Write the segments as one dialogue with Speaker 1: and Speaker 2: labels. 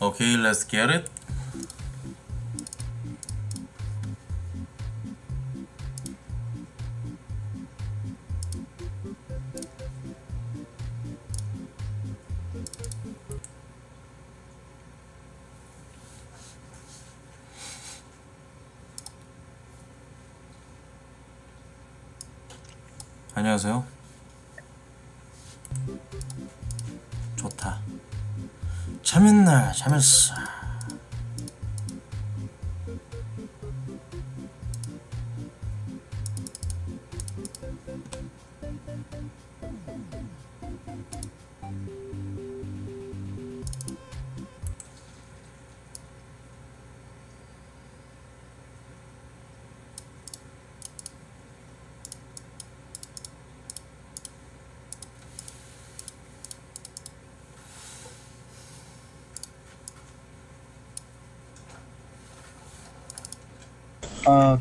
Speaker 1: Okay, let's get it. 안녕하세요. 재밌네, 재밌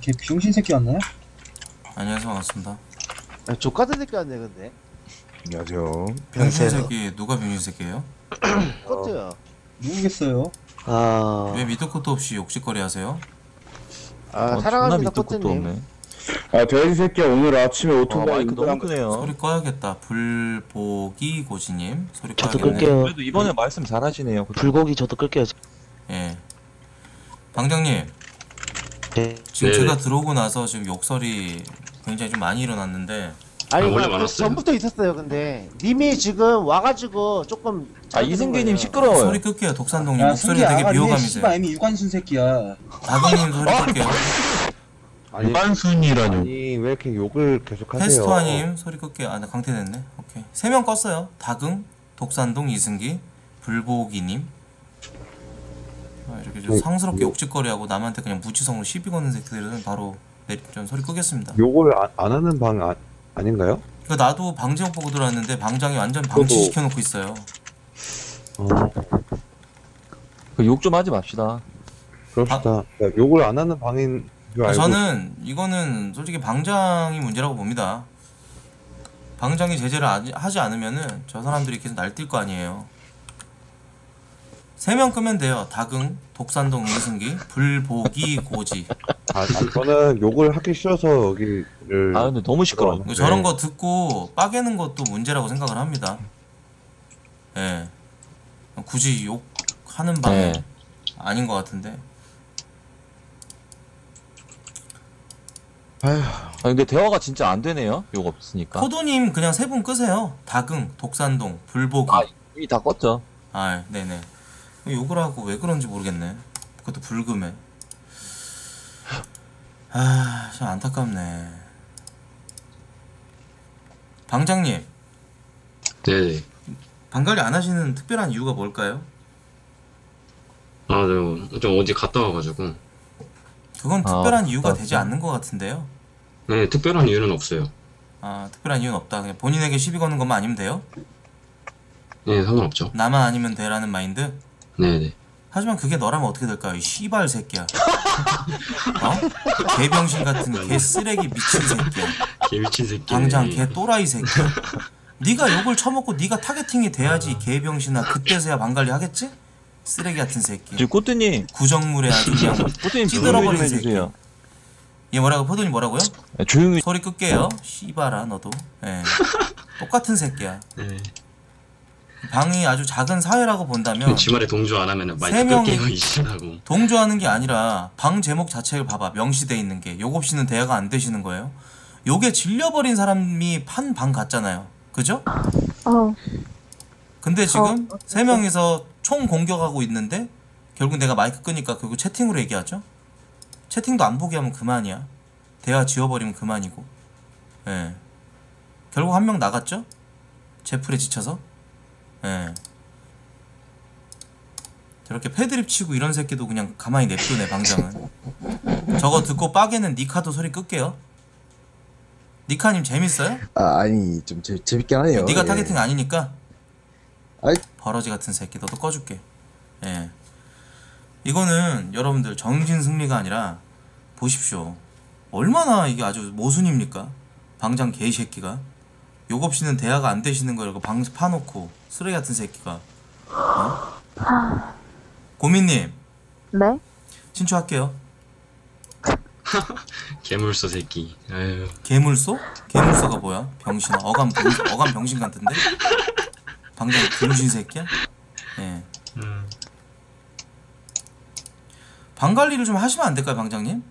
Speaker 2: 걔 병신 새끼 왔나요?
Speaker 1: 안녕하세요, 반갑습니다.
Speaker 3: 야, 족같은 새끼 왔네 근데
Speaker 4: 안녕하세요.
Speaker 1: 병신 새끼 누가 병신 새끼예요?
Speaker 3: 껐죠?
Speaker 2: 모르겠어요.
Speaker 3: 아...
Speaker 1: 왜 밑도 끝도 없이 욕짓거리 하세요?
Speaker 3: 아 사랑합니다 꽃님
Speaker 5: 없네.
Speaker 4: 아 돼지 새끼야 오늘 아침에
Speaker 5: 아,
Speaker 4: 오토바이
Speaker 5: 마이크 너무 크네요.
Speaker 1: 소리 꺼야겠다. 불보기 고지님 소리
Speaker 6: 저도
Speaker 1: 꺼야겠네.
Speaker 6: 끌게요.
Speaker 5: 그래도 이번에 말씀 잘하시네요.
Speaker 6: 불고기 저도 끌게요.
Speaker 1: 예. 방장님
Speaker 6: 네.
Speaker 1: 지금
Speaker 7: 네네.
Speaker 1: 제가 들어오고 나서 지금 욕설이 굉장히 좀 많이 일어났는데
Speaker 3: 아니
Speaker 7: 아, 원래
Speaker 3: 그
Speaker 7: 많았어요.
Speaker 3: 전부터 있었어요 근데 님이 지금 와가지고 조금
Speaker 5: 아 이승기님 시끄러워요.
Speaker 1: 소리 끌게요. 독산동님
Speaker 2: 야,
Speaker 1: 목소리가
Speaker 2: 승기
Speaker 1: 되게. 비호감이세요.
Speaker 2: 씨발, 이미 유관순 새끼야.
Speaker 1: 다경님 소리 끌게요.
Speaker 4: 아니,
Speaker 8: 일반순이라뇨.
Speaker 4: 아니 왜 이렇게 욕을 계속 하세요?
Speaker 1: 테스토아님 소리 끌게요. 아, 나 강퇴됐네. 오케이. 세 명 껐어요. 다경, 독산동 이승기, 불보기님. 아, 이렇게 좀
Speaker 4: 네,
Speaker 1: 상스럽게
Speaker 4: 욕-
Speaker 1: 욕짓거리하고 남한테 그냥 무치성으로 시비 거는 새끼들은 바로 내, 좀 소리 끄겠습니다.
Speaker 4: 욕을 안, 안 하는 방 아, 아닌가요?
Speaker 1: 그 나도 방제옥 보고 들어왔는데 방장이 완전 방치시켜 놓고 있어요.
Speaker 4: 어,
Speaker 5: 그욕좀 하지 맙시다.
Speaker 4: 그럽시다. 야, 욕을 안 하는 방인 줄 알고
Speaker 1: 저는 이거는 솔직히 방장이 문제라고 봅니다. 방장이 제재를 아지- 하지 않으면은 저 사람들이 계속 날뛸 거 아니에요. 세명 끄면 돼요. 다긍, 독산동 이승기, 불보기 고지.
Speaker 4: 아, 아, 저는 욕을 하기 싫어서 여기를
Speaker 5: 아 근데 너무 시끄러워.
Speaker 1: 그
Speaker 4: 네.
Speaker 1: 저런 거 듣고 빠개는 것도 문제라고 생각을 합니다. 예. 굳이 욕하는 방은
Speaker 5: 네.
Speaker 1: 아닌 것 같은데.
Speaker 5: 아 근데 대화가 진짜 안 되네요. 욕 없으니까.
Speaker 1: 포도님 그냥 세 분 끄세요. 다긍, 독산동, 불보기.
Speaker 5: 아 이미 다 껐죠.
Speaker 1: 아, 네네. 욕을 하고 왜 그런지 모르겠네. 그것도 불금에. 아, 참 안타깝네. 방장님,
Speaker 7: 네네.
Speaker 1: 방관리 안 하시는 특별한 이유가 뭘까요?
Speaker 7: 아, 저, 좀 어디 갔다 와가지고.
Speaker 1: 그건
Speaker 5: 아,
Speaker 1: 특별한 이유가
Speaker 5: 맞다.
Speaker 1: 되지 않는 것 같은데요.
Speaker 7: 네, 특별한 이유는 없어요.
Speaker 1: 아, 특별한 이유는 없다. 그냥 본인에게 시비 거는 것만 아니면 돼요?
Speaker 7: 네, 상관없죠.
Speaker 1: 나만 아니면 돼라는 마인드?
Speaker 7: 네네.
Speaker 1: 하지만 그게 너라면 어떻게 될까요? 이 씨발 새끼야. 어? 개병신 같은 개 쓰레기 미친 새끼야.
Speaker 7: 개 미친 새끼.
Speaker 1: 당장 개 또라이 새끼야. 네가 욕을 처먹고 네가 targeting이 돼야지 개병신아 그때서야 방 관리 하겠지? 쓰레기 같은 새끼.
Speaker 5: 지금 꼬트님,
Speaker 1: 구정물에 아주 그냥
Speaker 5: 꼬트님
Speaker 1: 찌들어버린 새끼.
Speaker 5: 해주세요.
Speaker 1: 얘 뭐라고 포도님 뭐라고요?
Speaker 5: 네, 조용히.
Speaker 1: 소리 끌게요. 씨발아 너도. 예. 똑같은 새끼야.
Speaker 7: 네.
Speaker 1: 방이 아주 작은 사회라고 본다면
Speaker 7: 주말에 동조 안 하면은
Speaker 1: 세
Speaker 7: 마이크
Speaker 1: 명이-
Speaker 7: 끌게요, 이시라고.
Speaker 1: 동조하는 게 아니라 방 제목 자체를 봐봐 명시돼 있는 게 욕 없이는 대화가 안 되시는 거예요. 욕에 질려버린 사람이 판 방 같잖아요. 그죠?
Speaker 9: 어,
Speaker 1: 근데 지금
Speaker 9: 어,
Speaker 1: 세 명이서 총 공격하고 있는데 결국 내가 마이크 끄니까 결국 채팅으로 얘기하죠. 채팅도 안 보게 하면 그만이야. 대화 지워버리면 그만이고. 예. 결국 한 명 나갔죠? 제풀에 지쳐서. 예. 저렇게 패드립 치고 이런 새끼도 그냥 가만히 냅두네 방장은. 저거 듣고 빠개는 니카도 소리 끌게요. 니카님 재밌어요?
Speaker 10: 아, 아니 좀 재, 재밌긴 하네요.
Speaker 1: 네가
Speaker 10: 예.
Speaker 1: targeting 아니니까
Speaker 10: 아이.
Speaker 1: 버러지 같은 새끼 너도 꺼줄게 예 이거는 여러분들 정신 승리가 아니라 보십시오 얼마나 이게 아주 모순입니까 방장 개새끼가 욕 없이는 대화가 안 되시는 거 이러고 방 파놓고 쓰레기 같은 새끼가 어? 고민님
Speaker 8: 네?
Speaker 1: 신고할게요.
Speaker 7: 괴물소 새끼. 아유.
Speaker 1: 개물소? 개물소가 뭐야? 병신 어감 병- 어감 병신 같은데? 방장 병신 새끼야? 예.
Speaker 7: 음.
Speaker 1: 방 관리를 좀 하시면 안 될까요, 방장님?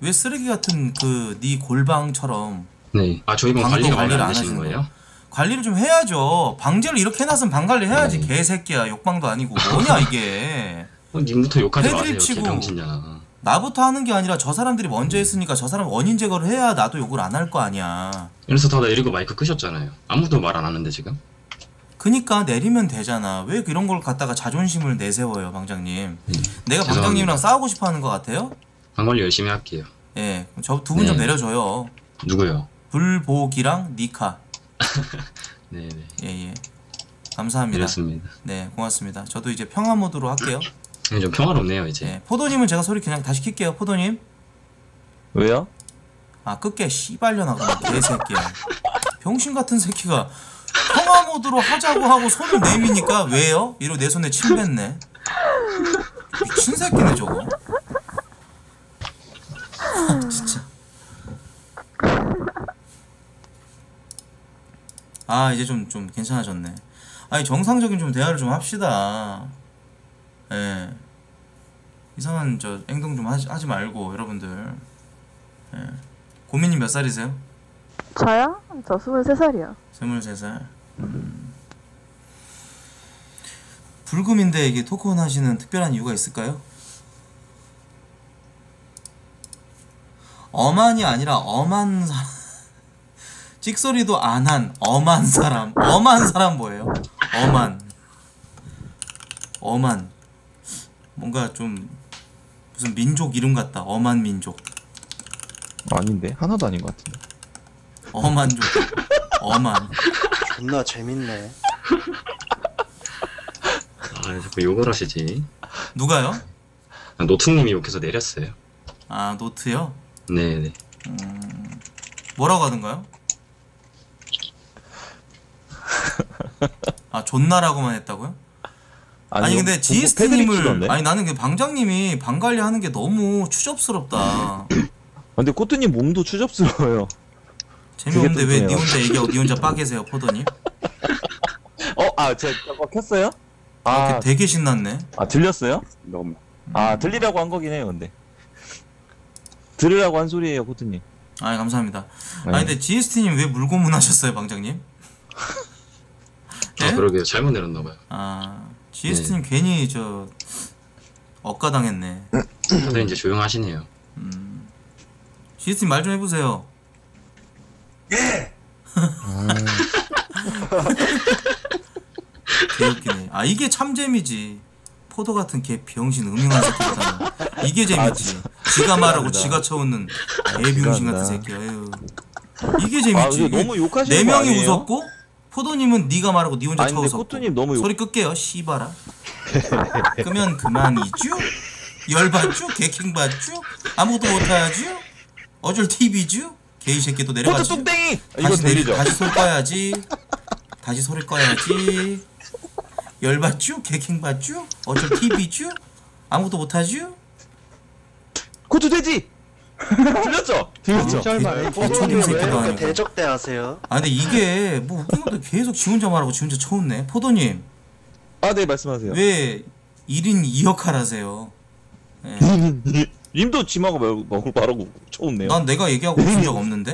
Speaker 1: 왜 쓰레기 같은 그 네 골방처럼
Speaker 7: 네. 아 저희 방
Speaker 1: 방도
Speaker 7: 관리가 마음에
Speaker 1: 관리를 안안
Speaker 7: 드시는
Speaker 1: 하시는
Speaker 7: 거예요?
Speaker 1: 관리를 좀 해야죠. 방제를 이렇게 해놨으면 방 관리 해야지.
Speaker 7: 네.
Speaker 1: 개새끼야. 욕방도 아니고 뭐냐 이게.
Speaker 7: 어, 님부터 욕하지 마세요. 개병신년아.
Speaker 1: 나부터 하는 게 아니라 저 사람들이 먼저 했으니까 저 사람 원인 제거를 해야 나도 욕을 안 할 거 아니야.
Speaker 7: 그래서 다 내리고 마이크 끄셨잖아요. 아무도 말 안 하는데 지금.
Speaker 1: 그니까 내리면 되잖아. 왜 이런 걸 갖다가 자존심을 내세워요, 방장님? 내가
Speaker 7: 죄송합니다.
Speaker 1: 방장님이랑 싸우고 싶어 하는 것 같아요?
Speaker 7: 방 관리 열심히 할게요.
Speaker 1: 예, 저 두 분좀
Speaker 7: 네.
Speaker 1: 내려줘요.
Speaker 7: 누구요?
Speaker 1: 불복이랑 니카.
Speaker 7: 네네.
Speaker 1: 예, 예. 감사합니다.
Speaker 7: 내렸습니다.
Speaker 1: 네, 고맙습니다. 저도 이제 평화 모드로 할게요.
Speaker 7: 네, 좀 평화롭네요 이제.
Speaker 1: 예, 포도님은 제가 소리 그냥 다시 킬게요, 포도님.
Speaker 5: 왜요?
Speaker 1: 아, 끄게, 씨발려나, 그러면 개새끼야. 병신 같은 새끼가 평화 모드로 하자고 하고 손을 내미니까 왜요? 이러고 내 손에 침 뱉네. 미친 새끼네, 저거. 아, 이제 좀, 좀 괜찮아졌네. 아니, 정상적인 좀 대화를 좀 합시다. 예. 이상한 저 행동 좀 하지, 하지 말고, 여러분들. 예. 고민님 몇 살이세요?
Speaker 8: 저요? 저 23살이요.
Speaker 1: 23살. 음. 불금인데 이게 토크온 하시는 특별한 이유가 있을까요? 엄한이 아니라 엄한 사람. 찍소리도 안 한 엄한 사람. 엄한 사람 뭐예요? 엄한. 엄한. 뭔가 좀 무슨 민족 이름 같다. 엄한 민족.
Speaker 5: 아닌데 하나도 아닌 것 같은데.
Speaker 1: 엄한족. 엄한.
Speaker 3: 존나 재밌네.
Speaker 7: 아 자꾸 욕을 하시지.
Speaker 1: 누가요?
Speaker 7: 아, 노트님이 욕해서 내렸어요.
Speaker 1: 아 노트요?
Speaker 7: 네네.
Speaker 1: 뭐라고 하던가요? 아 존나라고만 했다고요? 아니, 근데
Speaker 5: 패드립
Speaker 1: GST님을
Speaker 5: 치던데?
Speaker 1: 아니 나는 그 방장님이 방 관리하는 게 너무 추접스럽다.
Speaker 5: 아, 근데 코트님 몸도 추접스러워요.
Speaker 1: 재미없는데 왜 니. 혼자 얘기하고 니 혼자 빠개세요 포도님?
Speaker 5: 어, 아, 제가 켰어요? 아,
Speaker 1: 아, 되게 신났네.
Speaker 5: 아 들렸어요?
Speaker 4: 너무
Speaker 5: 아, 들리라고 한 거긴 해요, 근데. 들으라고 한 소리예요, 코트님.
Speaker 1: 아 감사합니다.
Speaker 5: 네.
Speaker 1: 아니 근데 GST님 왜 물고문하셨어요 방장님?
Speaker 7: 아
Speaker 1: 예?
Speaker 7: 그러게요. 잘못 내렸나 봐요.
Speaker 1: 아 GST님 괜히 저 억가당했네.
Speaker 7: 다들 이제 조용하시네요.
Speaker 1: GST님 말좀 해보세요. 개웃기네. 아 이게 참 재미지. 포도 같은 개 병신 음흉한 새끼보다는 이게 재밌지. 지가 말하고 지가 쳐웃는 개 병신 같은
Speaker 5: 죄송합니다.
Speaker 1: 새끼. 에휴. 이게
Speaker 5: 아,
Speaker 1: 재밌지.
Speaker 5: 이거 너무 욕하시는 네거
Speaker 1: 명이
Speaker 5: 아니에요?
Speaker 1: 웃었고 포도님은 네가 말하고 네 혼자
Speaker 5: 아니, 근데
Speaker 1: 쳐웃었고.
Speaker 5: 코트님 너무 욕-
Speaker 1: 소리 끌게요. 씨발아. 끄면 그만이죠. 열받죠? 개킹받죠? 아무것도 못하죠? 어쩔 TV죠? 개이 새끼 또
Speaker 5: 코트
Speaker 1: 내려가지.
Speaker 5: 뚱땡이! 이거
Speaker 1: 다시 내리? 다시 소리 꺼야지. 다시 소리 꺼야지. 열받죠? 개킹받죠? 어쩔 TV죠? 아무것도 못하죠?
Speaker 5: 코트 돼지! 들렸죠? 들렸죠?
Speaker 2: 짧아요.
Speaker 1: 개초딩 새끼도
Speaker 3: 왜
Speaker 1: 아니고.
Speaker 3: 대적대 하세요?
Speaker 1: 아 근데 이게 뭐 웃긴 것도 계속 지 혼자 말하고 지 혼자 쳐웃네. 포도님
Speaker 5: 아, 네, 말씀하세요.
Speaker 1: 왜 1인 2역할 하세요? 예.
Speaker 5: 님도 짐하고 말- 먹을 바라고 쳐웃네요.
Speaker 1: 난 내가 얘기하고 웃은 적 없는데?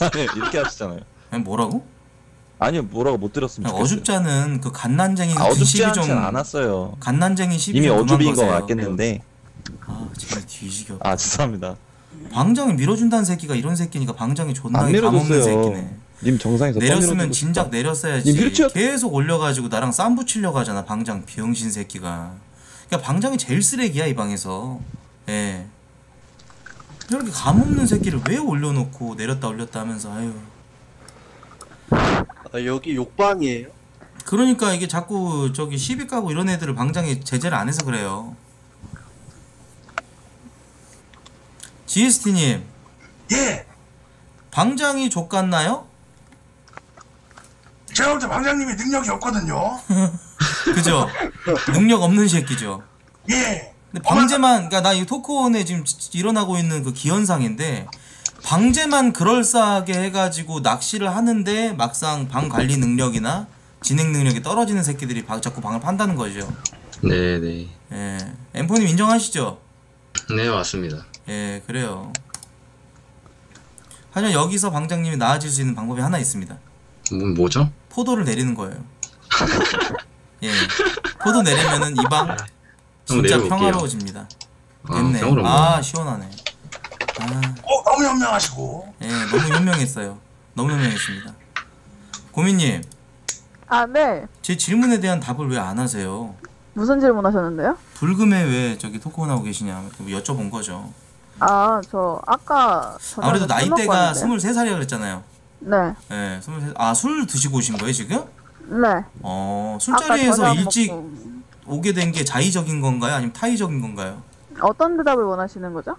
Speaker 5: 아니, 이렇게 하시잖아요.
Speaker 1: 아니 뭐라고?
Speaker 5: 아니요, 뭐라고 못 들었으면 좋겠어요.
Speaker 1: 어줍잖은 그 갓난쟁이
Speaker 5: 아,
Speaker 1: 같은
Speaker 5: 어줍지
Speaker 1: 시비 좀
Speaker 5: 않진 않았어요.
Speaker 1: 갓난쟁이 시비
Speaker 5: 이미
Speaker 1: 좀 그만
Speaker 5: 어줍인 거
Speaker 1: 거세요.
Speaker 5: 맞겠는데.
Speaker 1: 아 정말 뒤지겨
Speaker 5: 아, 죄송합니다.
Speaker 1: 방장이 밀어준다는 새끼가 이런 새끼니까 방장이 존나
Speaker 4: 안
Speaker 1: 감없는. 새끼네
Speaker 4: 님 정상에서
Speaker 1: 내렸으면 진작. 내렸어야지
Speaker 4: 님 밀쳐-
Speaker 1: 계속 올려가지고 나랑 쌈 붙이려고 하잖아 방장 비영신 새끼가 그러니까 방장이 제일 쓰레기야 이 방에서 예 이렇게 감없는 새끼를 왜 올려놓고 내렸다 올렸다 하면서 아유
Speaker 3: 아, 여기 욕방이에요?
Speaker 1: 그러니까 이게 자꾸 저기 시비 까고 이런 애들을 방장이 제재를 안 해서 그래요. GST님. 예. 방장이 족같나요?
Speaker 9: 제가 볼 때 방장님이 능력이 없거든요.
Speaker 1: 그죠? 능력 없는 새끼죠.
Speaker 9: 예.
Speaker 1: 근데 방제만 그러니까 나 이 토크온에 지금 지- 일어나고 있는 그 기현상인데 방제만 그럴싸하게 해가지고 낚시를 하는데 막상 방 관리 능력이나 진행 능력이 떨어지는 새끼들이 방- 자꾸 방을 판다는 거죠.
Speaker 7: 네네.
Speaker 1: 예, 엠포님 인정하시죠?
Speaker 7: 네, 맞습니다.
Speaker 1: 예, 그래요. 하지만 여기서 방장님이 나아질 수 있는 방법이 하나 있습니다.
Speaker 7: 뭐, 뭐죠?
Speaker 1: 포도를 내리는 거예요. 예, 포도 내리면은 이 방 진짜
Speaker 7: 내려볼게요.
Speaker 1: 평화로워집니다.
Speaker 7: 아,
Speaker 1: 됐네.
Speaker 7: 평화로운
Speaker 1: 아 시원하네. 아,
Speaker 9: 어, 너무 현명하시고.
Speaker 1: 예, 너무 현명했어요. 너무 현명했습니다. 고민님,
Speaker 8: 아, 네.
Speaker 1: 제 질문에 대한 답을 왜 안 하세요?
Speaker 8: 무슨 질문 하셨는데요?
Speaker 1: 불금에 왜 저기 토크온 하고 계시냐 여쭤본 거죠.
Speaker 8: 아, 저 아까 전화해서
Speaker 1: 아무래도
Speaker 8: 술
Speaker 1: 나이대가
Speaker 8: 먹고 왔는데요.
Speaker 1: 23살이라 그랬잖아요.
Speaker 8: 네.
Speaker 1: 예, 23. 아, 술 드시고 오신 거예요, 지금?
Speaker 8: 네.
Speaker 1: 어, 술자리에서
Speaker 8: 저녁
Speaker 1: 일찍
Speaker 8: 먹고.
Speaker 1: 오게 된 게 자의적인 건가요? 아니면 타의적인 건가요?
Speaker 8: 어떤 대답을 원하시는 거죠?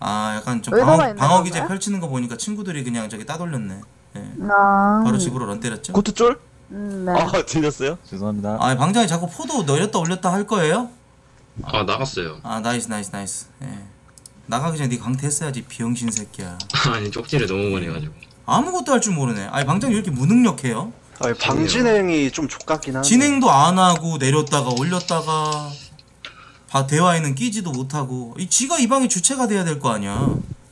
Speaker 1: 아, 약간 좀
Speaker 8: 의도가
Speaker 1: 방어,
Speaker 8: 있는
Speaker 1: 방어 기제
Speaker 8: 건가요?
Speaker 1: 펼치는 거 보니까 친구들이 그냥 저기 따돌렸네. 예.
Speaker 8: 아.
Speaker 1: 바로 집으로 run 때렸죠?
Speaker 5: 코트 쫄?
Speaker 8: 음, 네.
Speaker 5: 아 들렸어요? 죄송합니다.
Speaker 1: 아, 방장이 자꾸 포도 내렸다 올렸다 할 거예요?
Speaker 7: 아, 나갔어요.
Speaker 1: 아, nice, nice, nice. 예. 나가기 전에 네 강퇴했어야지, 비영신 새끼야.
Speaker 7: 아니, 쪽지를 너무 많이 해가지고.
Speaker 1: 아무것도 할 줄 모르네. 아니, 방장이 왜 이렇게 무능력해요?
Speaker 6: 아니, 방진행이 좀 족같긴 하네.
Speaker 1: 진행도 안 하고 내렸다가 올렸다가 바 대화에는 끼지도 못하고 이 지가 이 방의 주체가 돼야 될 거 아니야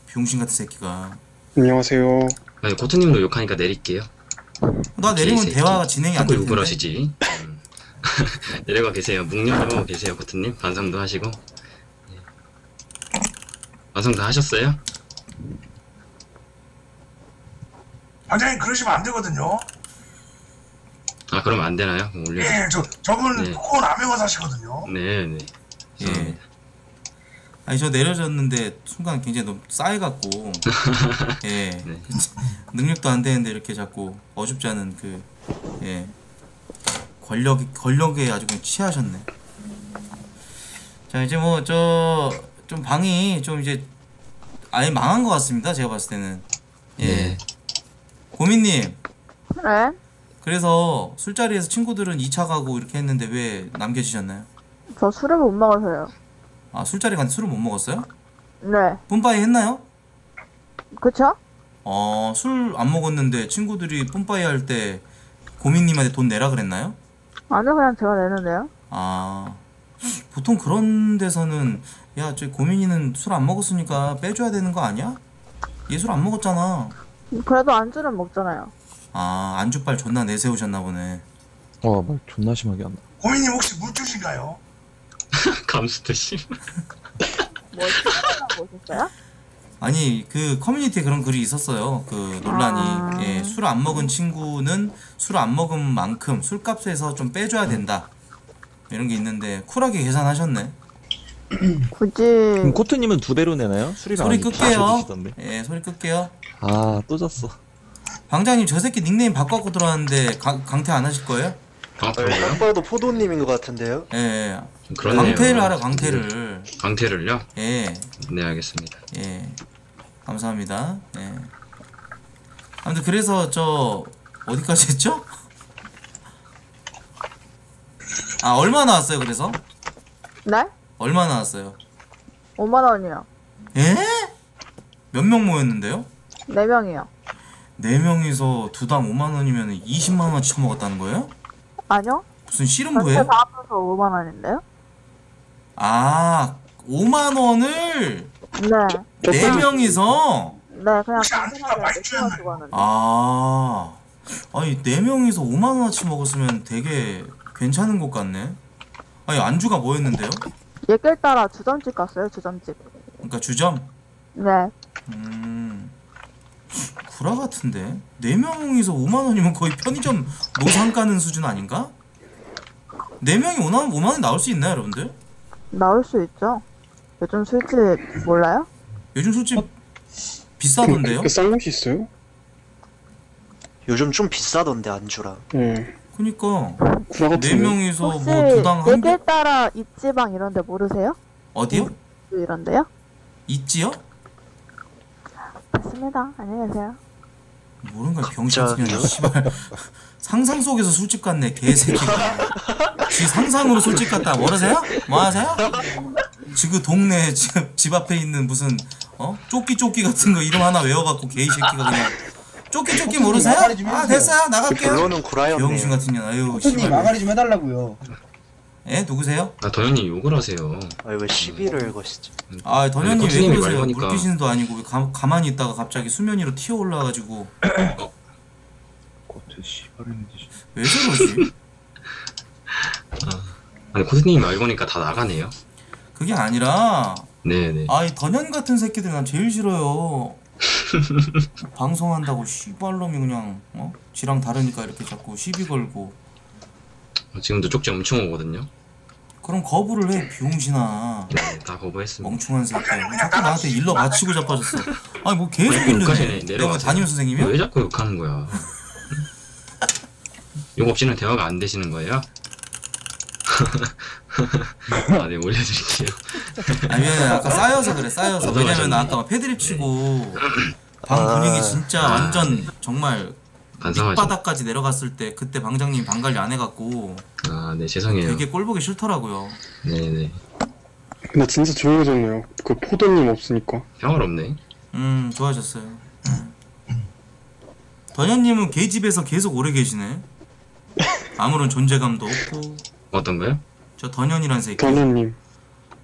Speaker 1: 병신 같은 새끼가
Speaker 2: 안녕하세요.
Speaker 7: 아니, 코트님도 욕하니까 내릴게요.
Speaker 1: 나 내리면
Speaker 7: 새끼.
Speaker 1: 대화가 진행이 안
Speaker 7: 자꾸
Speaker 1: 될
Speaker 7: 욕을
Speaker 1: 텐데
Speaker 7: 하시지. 음. 내려가 계세요. 묵념 하고 계세요, 코트님. 반성도 하시고. 예. 반성 다 하셨어요?
Speaker 9: 방장님 그러시면 안 되거든요.
Speaker 7: 아, 그러면 안 되나요? 그럼 올려.
Speaker 9: 예, 저, 저분
Speaker 7: 네.
Speaker 9: 코남행어 사시거든요.
Speaker 7: 네, 네.
Speaker 1: 예. 아니 저 내려졌는데 순간 굉장히 너무 싸해갖고 예
Speaker 7: 네.
Speaker 1: 능력도 안 되는데 이렇게 자꾸 어줍지 않은 그예 권력 권력에 아주 그냥 취하셨네. 자 이제 뭐저 좀 방이 좀 이제 아예 망한 것 같습니다. 제가 봤을 때는 예
Speaker 7: 네.
Speaker 1: 고민님
Speaker 8: 네.
Speaker 1: 그래서 술자리에서 친구들은 2차 가고 이렇게 했는데 왜 남겨지셨나요?
Speaker 8: 저 술을 못 먹어서요.
Speaker 1: 아 술자리 갔는데 술을 못 먹었어요?
Speaker 8: 네.
Speaker 1: 뿜빠이 했나요?
Speaker 8: 그쵸?
Speaker 1: 어, 술 안 먹었는데 친구들이 뿜빠이 할 때 고민님한테 돈 내라 그랬나요?
Speaker 8: 아니요, 그냥 제가 내는데요.
Speaker 1: 아, 보통 그런 데서는 야, 저 고민이는 술 안 먹었으니까 빼줘야 되는 거 아니야? 얘 술 안 먹었잖아.
Speaker 8: 그래도 안주는 먹잖아요.
Speaker 1: 아, 안주빨 존나 내세우셨나 보네.
Speaker 5: 와말 존나 심하게 한다.
Speaker 9: 고민님 혹시 물주신가요?
Speaker 7: 심.
Speaker 8: 뭐, 술이나 보셨어요?
Speaker 1: 아니, 그 커뮤니티에 그런 글이 있었어요. 그 논란이.
Speaker 8: 아.
Speaker 1: 예, 술 안 먹은 친구는 술 안 먹은 만큼 술값에서 좀 빼줘야 된다. 이런 게 있는데 쿨하게 계산하셨네.
Speaker 8: 굳이.
Speaker 5: 그럼 코트님은 두 배로 내나요? 술이랑
Speaker 1: 소리 끌게요. 예, 소리 끌게요.
Speaker 5: 아또 졌어.
Speaker 1: 방장님 저 새끼 닉네임 바꿔갖고 들어왔는데 강, 강퇴 안 하실 거예요?
Speaker 7: 아,
Speaker 6: 아니,
Speaker 7: 그런가요?
Speaker 6: 딱 봐도 포도님인 것 같은데요?
Speaker 1: 예, 예.
Speaker 7: 그렇네요.
Speaker 1: 강퇴를 하라 강퇴를
Speaker 7: 강퇴를요?
Speaker 1: 예,
Speaker 7: 네, 알겠습니다.
Speaker 1: 예. 감사합니다. 예. 아무튼 그래서 저 어디까지 했죠? 아 얼마 나왔어요 그래서?
Speaker 8: 네?
Speaker 1: 얼마 나왔어요?
Speaker 8: 5만 원이요.
Speaker 1: 예? 몇 명 모였는데요?
Speaker 8: 4명이요.
Speaker 1: 네 명이서 두당 5만 원이면 20만 원치 처먹었다는 거예요?
Speaker 8: 아니요?
Speaker 1: 무슨
Speaker 8: 전체
Speaker 1: 씨름부예요?
Speaker 8: 다 합쳐서 5만 원인데요?
Speaker 1: 아 5만 원을
Speaker 8: 네.
Speaker 1: 네 명이서
Speaker 8: 네, 그냥 하는데.
Speaker 1: 아 아니 네 명이서 5만 원어치 먹었으면 되게 괜찮은 것 같네. 아니 안주가 뭐였는데요?
Speaker 8: 얘길 따라 주점집 갔어요, 주점집.
Speaker 1: 그러니까 주점.
Speaker 8: 네.
Speaker 1: 음 구라 같은데 네 명이서 5만 원이면 거의 편의점 노상 가는 수준 아닌가? 네 명이 5만 원 5만 원 나올 수 있나요, 여러분들?
Speaker 8: 나올 수 있죠. 요즘 술집 몰라요?
Speaker 1: 요즘 술집 비싸던데요?
Speaker 2: 싼 곳이 있어요?
Speaker 6: 요즘 좀 비싸던데, 안주랑.
Speaker 2: 네.
Speaker 1: 그니까
Speaker 2: 구라
Speaker 1: 네. 명이서
Speaker 8: 혹시
Speaker 1: 뭐 두당 한 개-
Speaker 8: 따라 입지방 이런데 모르세요?
Speaker 1: 어디요?
Speaker 8: 이런데요?
Speaker 1: 있지요?
Speaker 8: 맞습니다. 안녕히 계세요.
Speaker 1: 모르는 거야 병신 같은
Speaker 6: 갑자기요?
Speaker 1: 년이 씨발 상상 속에서 술집 갔네 개새끼가 지 상상으로 술집 갔다 모르세요? 뭐 하세요? 지금 동네 지금 집 앞에 있는 무슨 어 쪼끼 쪼끼 같은 거 이름 하나 외워갖고 개새끼가 그냥 쪼끼 쪼끼 모르세요? 좀아
Speaker 2: 해주세요.
Speaker 1: 됐어요 나갈게요
Speaker 6: 결론은 구라였네요.
Speaker 1: 병신 같은 년 아유
Speaker 2: 코트님
Speaker 1: 씨발
Speaker 2: 아가리 좀 해달라고요.
Speaker 1: 예 누구세요?
Speaker 7: 아 도현님 욕을 하세요.
Speaker 6: 아왜 시비를 거시죠?
Speaker 1: 아 던현님 왜
Speaker 7: 코치님이
Speaker 1: 그러세요?
Speaker 7: 말하니까.
Speaker 1: 물귀신도 아니고 왜 가, 가만히 있다가 갑자기 수면 위로 튀어 올라가지고
Speaker 4: 코트 진짜.
Speaker 1: 왜 저러지?
Speaker 7: 아니 코트님이 말 거니까 다 나가네요.
Speaker 1: 그게 아니라
Speaker 7: 네네.
Speaker 1: 아이 던현 같은 새끼들 난 제일 싫어요. 방송한다고 씨발놈이 그냥 어? 지랑 다르니까 이렇게 자꾸 시비 걸고
Speaker 7: 어, 지금도 쪽지 엄청 오거든요.
Speaker 1: 그럼 거부를 해 비용신아
Speaker 7: 네, 다 거부했습니다.
Speaker 1: 멍충한 새끼야 자꾸 나한테 일러 바치고 자빠졌어 아니 뭐 계속
Speaker 7: 욕하시네,
Speaker 1: 일르네 내가 뭐
Speaker 7: 내려가세요.
Speaker 1: 담임 선생님이야?
Speaker 7: 왜 자꾸 욕하는 거야? 욕 없이는 대화가 안 되시는 거예요? 아, 네, 올려드릴게요.
Speaker 1: 아니 왜냐면 아까 쌓여서 그래 쌓여서 왜냐면
Speaker 7: 죄송하셨네.
Speaker 1: 아까 막 패드립 치고 방 분위기 진짜 완전 정말
Speaker 7: 반성하시.
Speaker 1: 밑바닥까지 내려갔을 때 그때 방장님 방 관리 안 해갖고
Speaker 7: 아, 네, 죄송해요.
Speaker 1: 되게 꼴 보기 싫더라고요
Speaker 7: 네네.
Speaker 11: 근데 진짜 조용해졌네요. 그 포도님 없으니까.
Speaker 7: 평화롭네.
Speaker 1: 음 좋아졌어요 던현님은 개집에서 계속 오래 계시네 아무런 존재감도 없고
Speaker 7: 어떤 거요?
Speaker 1: 저 던현이란 새끼
Speaker 11: 던현님.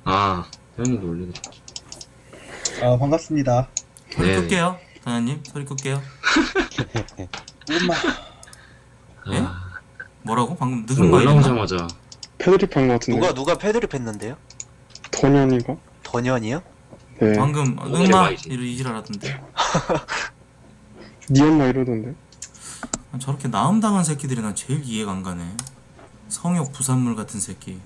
Speaker 7: 아, 현님도 올려드릴게요.
Speaker 2: 아 반갑습니다.
Speaker 1: 소리
Speaker 7: 네.
Speaker 1: 끌게요 던현님 소리 끌게요
Speaker 2: 엄마.
Speaker 1: 예?
Speaker 7: 아,
Speaker 1: 뭐라고? 방금 늦은 거 아니야?
Speaker 7: 올라오자마자
Speaker 11: 패드립 한 것 같은데.
Speaker 6: 누가 누가 패드립 했는데요?
Speaker 11: 던현이가?
Speaker 6: 던현이요?
Speaker 11: 네.
Speaker 1: 방금
Speaker 7: 뭐
Speaker 1: 응마
Speaker 7: 해봐야지.
Speaker 1: 이러 이지랄하던데
Speaker 11: 니 엄마 이러던데.
Speaker 1: 저렇게 나음 당한 새끼들이 난 제일 이해가 안 가네 성욕 부산물 같은 새끼.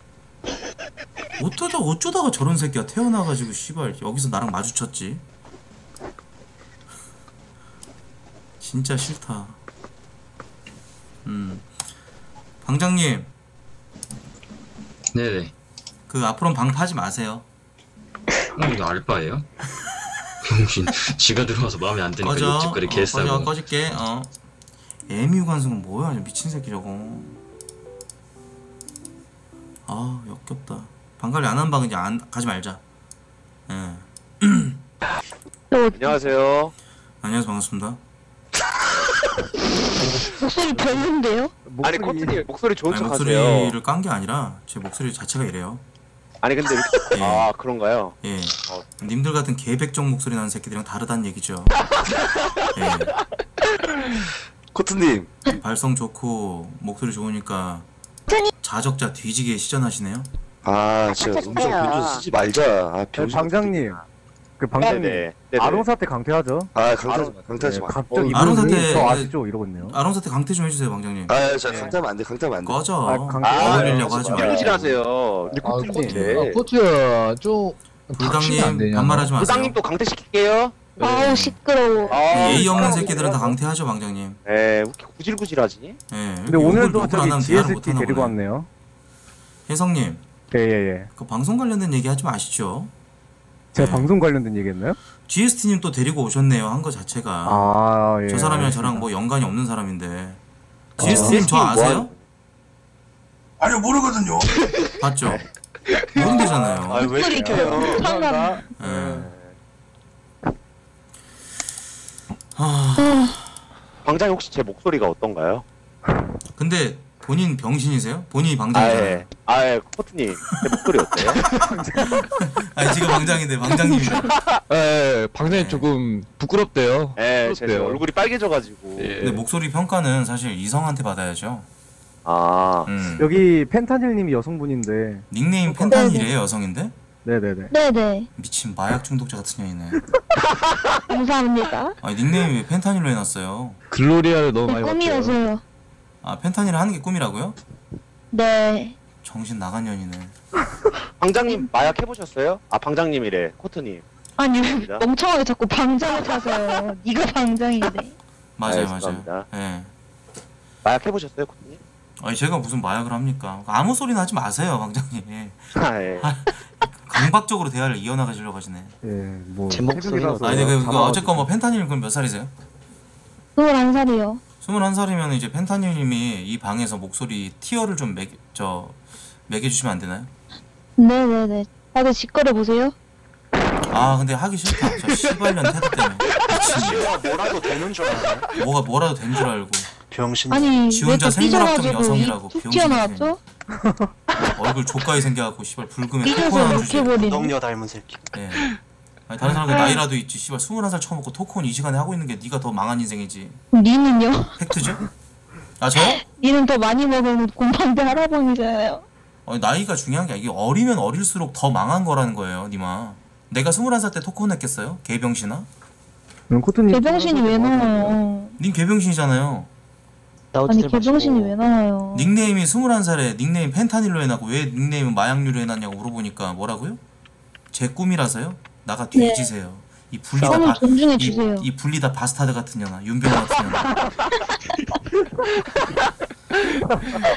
Speaker 1: 어쩌다 어쩌다가 저런 새끼가 태어나가지고 씨발 여기서 나랑 마주쳤지? 진짜 싫다. 음. 방장님.
Speaker 7: 네네.
Speaker 1: 그 앞으로는 방 파지 마세요.
Speaker 7: 어, 이거 알바예요? 병신. 지가 들어와서 마음에 안 드니까
Speaker 1: 꺼져.
Speaker 7: 욕짓거리
Speaker 1: 어, 꺼져
Speaker 7: 개싸고.
Speaker 1: 꺼질게. 어. 애미 관승은 뭐야 저 미친 새끼 저거 아 역겹다 방관리 안한 방 이제 안 가지 말자 예
Speaker 12: 안녕하세요.
Speaker 1: 안녕하세요 반갑습니다
Speaker 8: 목소리 별론데요?
Speaker 12: 아니 코트님 목소리 좋은
Speaker 1: 아니,
Speaker 12: 척
Speaker 1: 목소리를
Speaker 12: 하세요.
Speaker 1: 깐게 아니라 제 목소리 자체가 이래요
Speaker 12: 아니 근데 이렇게-
Speaker 1: 예.
Speaker 12: 아 그런가요?
Speaker 1: 예
Speaker 12: 어.
Speaker 1: 님들 같은 개백정 목소리 나는 새끼들이랑 다르다는 얘기죠 예
Speaker 10: 코트님
Speaker 1: 발성 좋고 목소리 좋으니까 자적자 뒤지게 시전하시네요
Speaker 4: 아 진짜 음성 변조 쓰지 말자. 아 병신.
Speaker 13: 방장님 그 방장님
Speaker 12: 네네. 네네.
Speaker 13: 아롱 사태 강퇴하죠?
Speaker 4: 아 강타하지 마. 강타하지 마.
Speaker 13: 갑자기
Speaker 1: 어, 아롱사태-
Speaker 13: 저 아시죠? 이러고 있네요
Speaker 1: 아롱사태 강퇴 좀 해주세요 방장님
Speaker 4: 아, 자 강타하면 안 돼. 강타하면 안 돼.
Speaker 1: 꺼져
Speaker 13: 아, 강퇴-
Speaker 12: 아,
Speaker 1: 어울리려고 하지 말고
Speaker 12: 병신하세요.
Speaker 10: 아
Speaker 4: 코트.
Speaker 10: 코트야 좀
Speaker 1: 불당님 반말하지 마세요
Speaker 12: 부장님 또 강퇴 시킬게요.
Speaker 8: 아우 시끄러워.
Speaker 12: 아,
Speaker 1: 예의 없는
Speaker 12: 시끄러워.
Speaker 1: 새끼들은 다 강퇴하죠 방장님
Speaker 12: 에왜 이렇게 구질구질하지?
Speaker 1: 예
Speaker 13: 근데 오늘도 저기 GST 데리고
Speaker 1: 보네
Speaker 13: 왔네요
Speaker 1: 혜성님
Speaker 13: 예예예
Speaker 1: 그 방송 관련된 얘기 하지 마시죠
Speaker 13: 제가
Speaker 1: 네.
Speaker 13: 방송 관련된 얘기했나요?
Speaker 1: GST님 또 데리고 오셨네요 한 거 자체가
Speaker 13: 아 예
Speaker 1: 저 사람이랑 저랑 뭐 연관이 없는 사람인데 GST님
Speaker 12: 저뭐
Speaker 1: 아세요?
Speaker 9: 아니요 모르거든요.
Speaker 1: 봤죠? 모른대잖아요
Speaker 12: 아왜 시켜요?
Speaker 8: 상관.
Speaker 1: 예.
Speaker 12: 방장님 혹시 제 목소리가 어떤가요?
Speaker 1: 근데 본인 병신이세요? 본인이 방장이잖아요
Speaker 12: 아예 아예 코트님 제 목소리 어때요?
Speaker 1: 아니 지금 방장인데 방장님이
Speaker 5: 예, 방장님
Speaker 1: 네.
Speaker 5: 조금 부끄럽대요.
Speaker 12: 예, 제
Speaker 5: 부끄럽대요.
Speaker 12: 얼굴이 빨개져가지고.
Speaker 5: 예.
Speaker 1: 근데 목소리 평가는 사실 이성한테 받아야죠
Speaker 12: 아
Speaker 1: 음.
Speaker 13: 여기 펜타닐님이 여성분인데
Speaker 1: 닉네임 펜타닐이에요 여성인데?
Speaker 13: 네네네
Speaker 8: 네네.
Speaker 1: 미친 마약 중독자 같은 년이네
Speaker 8: 감사합니다.
Speaker 1: 아니 닉네임 왜 펜타닐로 해놨어요?
Speaker 5: 글로리를 너무 많이 봤대요.
Speaker 8: 꿈이어서요.
Speaker 1: 아 펜타닐을 하는 게 꿈이라고요?
Speaker 8: 네.
Speaker 1: 정신 나간 년이네
Speaker 12: 방장님 마약 해보셨어요? 아 방장님이래 코트님.
Speaker 8: 아니. 멍청하게 자꾸 방장을 찾아요. 네가 방장이래.
Speaker 1: 맞아요
Speaker 12: 네,
Speaker 1: 맞아요
Speaker 12: 죄송합니다.
Speaker 1: 예
Speaker 12: 마약 해보셨어요 코트님?
Speaker 1: 아니 제가 무슨 마약을 합니까 아무 소리나 하지 마세요 방장님
Speaker 12: 아 예.
Speaker 1: 강박적으로 대화를 이어나가시려고 하시네
Speaker 13: 예 뭐
Speaker 6: 제 목소리는
Speaker 1: 아니 근데 그, 그 어쨌건 뭐 펜타닐 그럼 몇 살이세요?
Speaker 14: 21살이요.
Speaker 1: 21살이면 이제 펜타닐님이 이 방에서 목소리 티어를 좀 매겨, 저, 매겨주시면 안 되나요?
Speaker 14: 네네네. 다들 직거래 보세요.
Speaker 1: 아 근데 하기 싫다 저 씨발년 태도 때문에
Speaker 15: 제가 뭐라도 되는 줄 알아요?
Speaker 1: 뭐가 뭐라도 된 줄 알고
Speaker 15: 병신.
Speaker 14: 아니, 지왜
Speaker 1: 혼자
Speaker 14: 또
Speaker 1: 생물학적
Speaker 14: 삐져가지고
Speaker 1: 여성이라고 비용신
Speaker 14: 튀어나왔죠?
Speaker 1: 얼굴 조까이 생겨갖고 씨발 붉음에
Speaker 14: 삐져서
Speaker 1: 토콘 주지.
Speaker 15: 덕녀 닮은 새끼.
Speaker 1: 예. 아니 다른 사람들 나이라도 있지 씨발 21살 처먹고 토콘 이 시간에 하고 있는 게 네가 더 망한 인생이지
Speaker 14: 니는요?
Speaker 1: 팩트죠? 아 저요?
Speaker 14: 니는 더 많이 먹은 곰팡대 할아버지잖아요.
Speaker 1: 아니, 나이가 중요한 게 아니라 이게 어리면 어릴수록 더 망한 거라는 거예요 니마 내가 21살 때 토콘 했겠어요? 개병신아?
Speaker 13: 그럼 코트님.
Speaker 14: 개병신이 왜 나와요?
Speaker 1: 님 개병신이잖아요
Speaker 14: 아니 개병신이 왜 나와요?
Speaker 1: 닉네임이 21살에 닉네임 펜타닐로 해놨고 왜 닉네임은 마약류로 해놨냐고 물어보니까 뭐라고요? 제 꿈이라서요? 나가 뒤지세요 이 분리다
Speaker 14: 저는
Speaker 1: 바,
Speaker 14: 존중해
Speaker 1: 이,
Speaker 14: 주세요.
Speaker 1: 이 분리다 바스타드 같은 년아 윤병호 같은 년아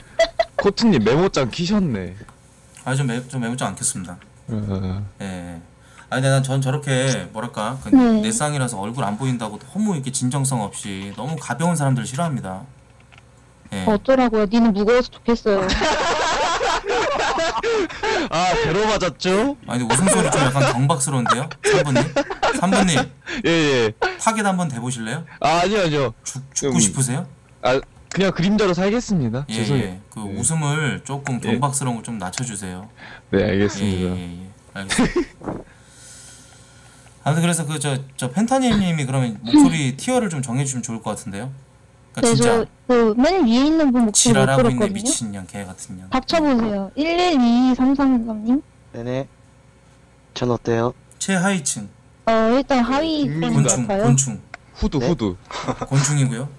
Speaker 16: 코트님 메모장 키셨네.
Speaker 1: 아좀 매, 좀 메모장 안 켰습니다
Speaker 16: 어,
Speaker 1: 예. 아니 근데 난전 저렇게 뭐랄까 그
Speaker 14: 네.
Speaker 1: 내 쌍이라서 얼굴 안 보인다고 너무 이렇게 진정성 없이 너무 가벼운 사람들 싫어합니다 예.
Speaker 14: 어쩌라고요? 니는 무거워서 좋겠어요.
Speaker 16: 아 배로 맞았죠?
Speaker 1: 아니 근데 웃음소리 좀 약간 경박스러운데요? 3분님? 3분님
Speaker 16: 예 예.
Speaker 1: 타겟 한번 대보실래요?
Speaker 16: 아 아니요 아니요.
Speaker 1: 죽, 죽고
Speaker 16: 음.
Speaker 1: 싶으세요?
Speaker 16: 아 그냥 그림자로 살겠습니다.
Speaker 1: 예,
Speaker 16: 죄송해요.
Speaker 1: 예. 그
Speaker 16: 네.
Speaker 1: 웃음을 조금
Speaker 16: 예.
Speaker 1: 경박스러운 걸 좀 낮춰주세요.
Speaker 16: 네
Speaker 1: 예, 예,
Speaker 16: 알겠습니다.
Speaker 1: 예, 예. 알겠습니다. 아무튼 그래서 그 저 저 펜타닐님이 그러면 목소리 tier를 좀 정해주시면 좋을 것 같은데요. 그러니까
Speaker 14: 네,
Speaker 1: 진짜
Speaker 14: 저그맨 위에 있는 분 목소리 못
Speaker 1: 지랄하고 있네
Speaker 14: 들었거든요.
Speaker 1: 미친년 개 같은 년.
Speaker 14: 닥쳐보세요. 112333님.
Speaker 15: 네네. 전 어때요?
Speaker 1: 최하위층
Speaker 14: 어 일단 하위 분
Speaker 1: 곤충
Speaker 14: 같아요.
Speaker 1: 곤충
Speaker 16: 후드
Speaker 15: 네?
Speaker 16: 후드.
Speaker 1: 곤충이고요.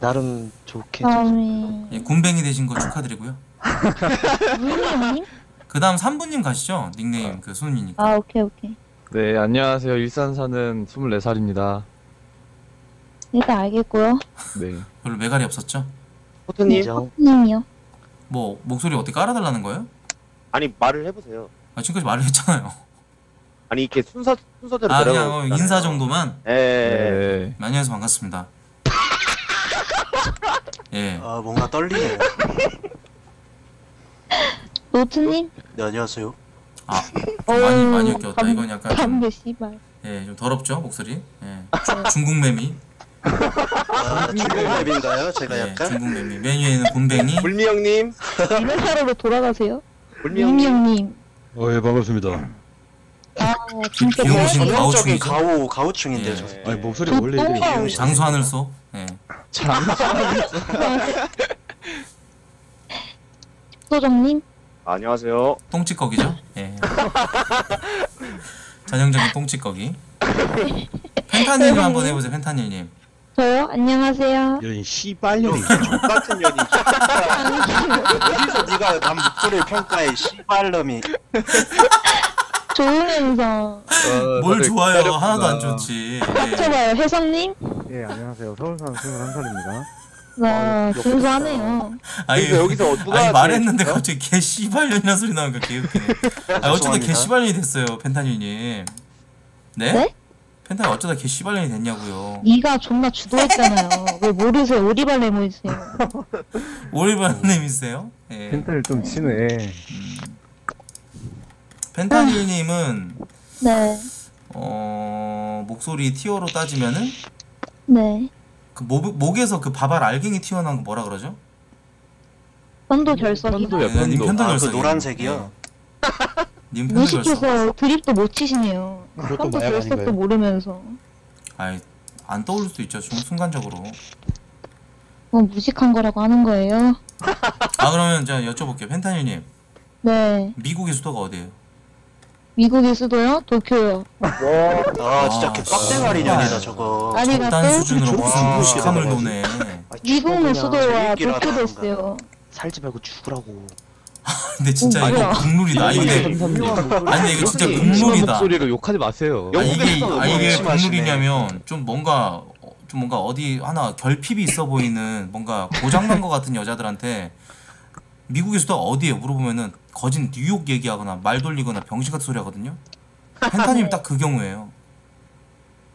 Speaker 15: 나름 좋게.
Speaker 14: 다음에
Speaker 1: 예, 곰뱅이 되신 거 축하드리고요.
Speaker 14: 물리형님.
Speaker 1: 그 다음 3분님 가시죠 닉네임 그 순이니까.
Speaker 14: 아 오케이 오케이.
Speaker 16: 네 안녕하세요. 일산 사는 24살입니다.
Speaker 14: 일단 알겠고요.
Speaker 16: 네.
Speaker 1: 별로 매갈이 없었죠?
Speaker 12: 코트님
Speaker 15: 인정.
Speaker 14: 님이요.
Speaker 1: 뭐 목소리 어떻게 깔아달라는 거예요?
Speaker 12: 아니 말을 해보세요.
Speaker 1: 아, 지금까지 말을 했잖아요.
Speaker 12: 아니 이렇게 순서 순서대로
Speaker 1: 아 그냥 어. 인사 정도만.
Speaker 12: 예.
Speaker 16: 네.
Speaker 1: 안녕하세요 반갑습니다. 예.
Speaker 15: 아 뭔가 떨리네요.
Speaker 14: 노트님.
Speaker 15: 네 안녕하세요.
Speaker 1: 아 많이 많이 웃겼다.
Speaker 14: 담-
Speaker 1: 이건 약간 좀,
Speaker 14: 담배 씨발.
Speaker 1: 예, 좀 더럽죠 목소리. 예. 중국 매미.
Speaker 15: 아 중국 랩인가요? 제가
Speaker 1: 예,
Speaker 15: 약간.
Speaker 1: 중국 매미. 메뉴에는 곰뱅이.
Speaker 12: 물미 형님,
Speaker 14: 일회사로 돌아가세요.
Speaker 12: 물미 형님.
Speaker 14: 임영님.
Speaker 17: 어, 예, 반갑습니다.
Speaker 14: 아 진짜 뭐야?
Speaker 15: 전형적인
Speaker 1: 가오충이죠?
Speaker 15: 가오 가오충인데요.
Speaker 1: 예.
Speaker 15: 저.
Speaker 17: 아니, 목소리
Speaker 14: 저
Speaker 17: 원래 이래.
Speaker 1: 장수 하늘소. 예.
Speaker 14: 소정님.
Speaker 12: 안녕하세요.
Speaker 1: 똥찌꺼기죠? 예. 전형적인 똥찌꺼기. 펜타닐님 한번 해보세요. 펜타닐님.
Speaker 14: 저요? 안녕하세요.
Speaker 17: 이런 씨발년이.
Speaker 12: 똑같은 년이.
Speaker 15: 어디서 네가 남 목소리를 평가해 씨발놈이.
Speaker 14: 좋으면서.
Speaker 1: 뭘 좋아요?
Speaker 16: 기다렸구나.
Speaker 1: 하나도 안 좋지. 예.
Speaker 14: 닥쳐봐요. 혜성님.
Speaker 13: 예, 안녕하세요. 서울 사는 21살입니다.
Speaker 14: 나 준수하네요.
Speaker 1: 아니
Speaker 12: 그러니까 여기서 누가
Speaker 1: 아니 말했는데
Speaker 12: 제일
Speaker 1: 갑자기 개 씨발년이라는 소리 나오니까 개웃기네. 아 어쩌다 개 씨발년이 됐어요, 펜타닐님. 네?
Speaker 14: 네?
Speaker 1: 펜타닐 어쩌다 개 씨발년이 됐냐고요.
Speaker 14: 네가 존나 주도했잖아요. 왜 모르세요? 오리발 내모이세요.
Speaker 1: 오리발님이세요? 예.
Speaker 13: 펜타를 좀 치네.
Speaker 1: 펜타닐님은
Speaker 14: 네.
Speaker 1: 어 목소리 티어로 따지면은
Speaker 14: 네.
Speaker 1: 그 목, 목에서 그 바발 알갱이 튀어나온 거 뭐라 그러죠?
Speaker 14: 편도 결석이.
Speaker 16: 편도요,
Speaker 1: 네, 님
Speaker 16: 편도.
Speaker 1: 편도
Speaker 15: 아, 그. 노란색이요?
Speaker 1: 예. 님.
Speaker 14: 무식해서 드립도 못 치시네요.
Speaker 4: 그것도 마약 아닌가요?
Speaker 14: 모르면서.
Speaker 1: 아이 안 떠올 수도 있죠. 중- 순간적으로.
Speaker 14: 뭐 무식한 거라고 하는 거예요?
Speaker 1: 아 그러면 제가 여쭤볼게요. 펜타닐님
Speaker 14: 네.
Speaker 1: 미국의 수도가 어디예요?
Speaker 14: 미국의 수도요? 도쿄요.
Speaker 15: 아 진짜
Speaker 1: 아,
Speaker 15: 개 빡대가리 년이다
Speaker 1: 씨발.
Speaker 15: 저거.
Speaker 14: 아니,
Speaker 1: 적단
Speaker 14: 또?
Speaker 1: 수준으로 무슨. 무식함을 도네.
Speaker 14: 미국의 수도와 도쿄도. 있어요.
Speaker 15: 살지 말고 죽으라고.
Speaker 1: 근데 진짜
Speaker 14: 어,
Speaker 1: 이거. 국룰이다. 아니 근데. 아니 이거 진짜 국룰이다.
Speaker 16: 목소리로 욕하지 마세요.
Speaker 1: 아, 이게 아, 이게. 국룰이냐면 좀 뭔가 어, 좀 뭔가 어디 하나 결핍이 있어 보이는 뭔가 고장난 것 같은 여자들한테 미국의 수도 어디에요? 물어보면은 거진 뉴욕 얘기하거나 말 돌리거나 병신 같은 소리 하거든요. 펜타님 딱 그 경우예요.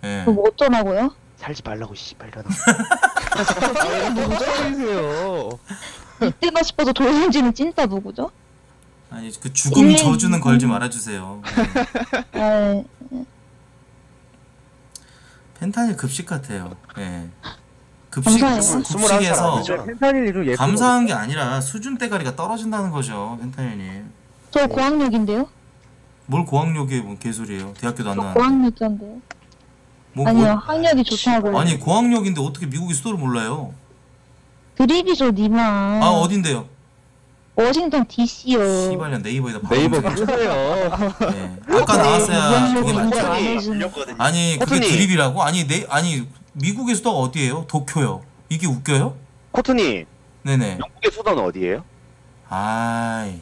Speaker 1: 예.
Speaker 14: 그럼 뭐 어쩌라고요?
Speaker 15: 살지 말라고 씨발년.
Speaker 6: 누구세요?
Speaker 8: 이때가 싶어서 조선지는 진짜 누구죠?
Speaker 1: 아니 그 죽음
Speaker 8: 일,
Speaker 1: 저주는
Speaker 8: 이,
Speaker 1: 걸지
Speaker 8: 이.
Speaker 1: 말아주세요.
Speaker 8: 아,
Speaker 1: 펜타닐 급식 같아요. 예. 급식
Speaker 8: 감사해요.
Speaker 1: 급식에서
Speaker 13: 펜타닐이 좀 예쁜
Speaker 1: 감사한 게 아니라 수준 대가리가 떨어진다는 거죠, 펜타닐님.
Speaker 8: 저 고학력인데요?
Speaker 1: 뭘 고학력이 뭔 개소리예요? 대학교도 안
Speaker 8: 저
Speaker 1: 나왔는데.
Speaker 8: 고학력자인데요?
Speaker 1: 뭐,
Speaker 8: 아니요,
Speaker 1: 뭐-
Speaker 8: 학력이 좋다고요.
Speaker 1: 아니 고학력인데 어떻게 미국의 수도를 몰라요?
Speaker 8: 드립이죠, 니마.
Speaker 1: 아 어딘데요?
Speaker 8: 워싱턴 DC요.
Speaker 1: 시발년 네이버에다
Speaker 5: 네이버. 보세요.
Speaker 1: 예. 아까 나왔어야 그게 맞죠. 아니 그게
Speaker 12: 코트님.
Speaker 1: 드립이라고? 아니 네 아니 미국의 수도가 어디예요? 도쿄요. 이게 웃겨요?
Speaker 12: 코트님
Speaker 1: 네네.
Speaker 12: 영국의 수도는 어디예요?
Speaker 1: 아이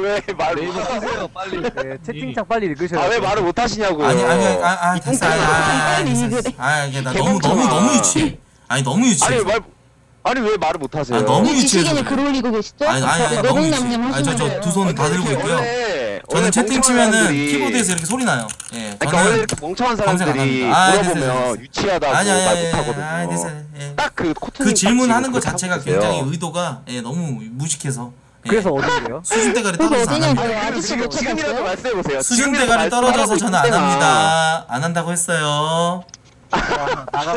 Speaker 12: 왜말
Speaker 5: 네이버 보세요 빨리.
Speaker 13: 네, 채팅창 빨리 읽으셔야
Speaker 12: 아왜
Speaker 13: 돼요.
Speaker 12: 말을 못 하시냐고요?
Speaker 1: 아니 아니 아니 아, 아 됐어. 아, 아, 아. 아 이게 나 너무 너무 너무 유치해. 아니 너무 유치해.
Speaker 12: 아니 말 아니 왜 말을 못 하세요?
Speaker 1: 아, 너무 유치해서
Speaker 8: 지식인을
Speaker 1: 그래.
Speaker 8: 글 올리고 계시죠?
Speaker 1: 아니 아니 아니 너무 유치해.
Speaker 8: 내공남님
Speaker 1: 아니 저
Speaker 8: 하시면
Speaker 1: 저두손 다 들고 있고요.
Speaker 12: 원래,
Speaker 1: 저는 채팅
Speaker 12: 멍청한
Speaker 1: 치면은
Speaker 12: 사람들이-
Speaker 1: 키보드에서 이렇게 소리 나요. 예.
Speaker 12: 아니, 그러니까 원래
Speaker 1: 저는
Speaker 12: 이렇게 멍청한
Speaker 1: 검색 안
Speaker 12: 사람들이
Speaker 1: 합니다. 아,
Speaker 12: 물어보면
Speaker 1: 됐어요.
Speaker 12: 유치하다고
Speaker 1: 아니 아니
Speaker 12: 말
Speaker 1: 아니
Speaker 12: 못하거든요.
Speaker 1: 아니 됐어요. 예.
Speaker 12: 딱그 코트님
Speaker 1: 그 질문하는 것 자체가 굉장히. 의도가 예, 너무 무식해서 예.
Speaker 13: 그래서 어딘데요?
Speaker 1: 수준 대가리
Speaker 8: 그래서
Speaker 1: 떨어져서 안
Speaker 8: 어디냐고.
Speaker 1: 합니다.
Speaker 8: 아직도
Speaker 12: 지금
Speaker 8: 못
Speaker 12: 지금이라도
Speaker 8: 찾았어요?
Speaker 12: 말씀해 보세요.
Speaker 1: 수준 대가리 떨어져서 저는 안 합니다. 안 한다고 했어요.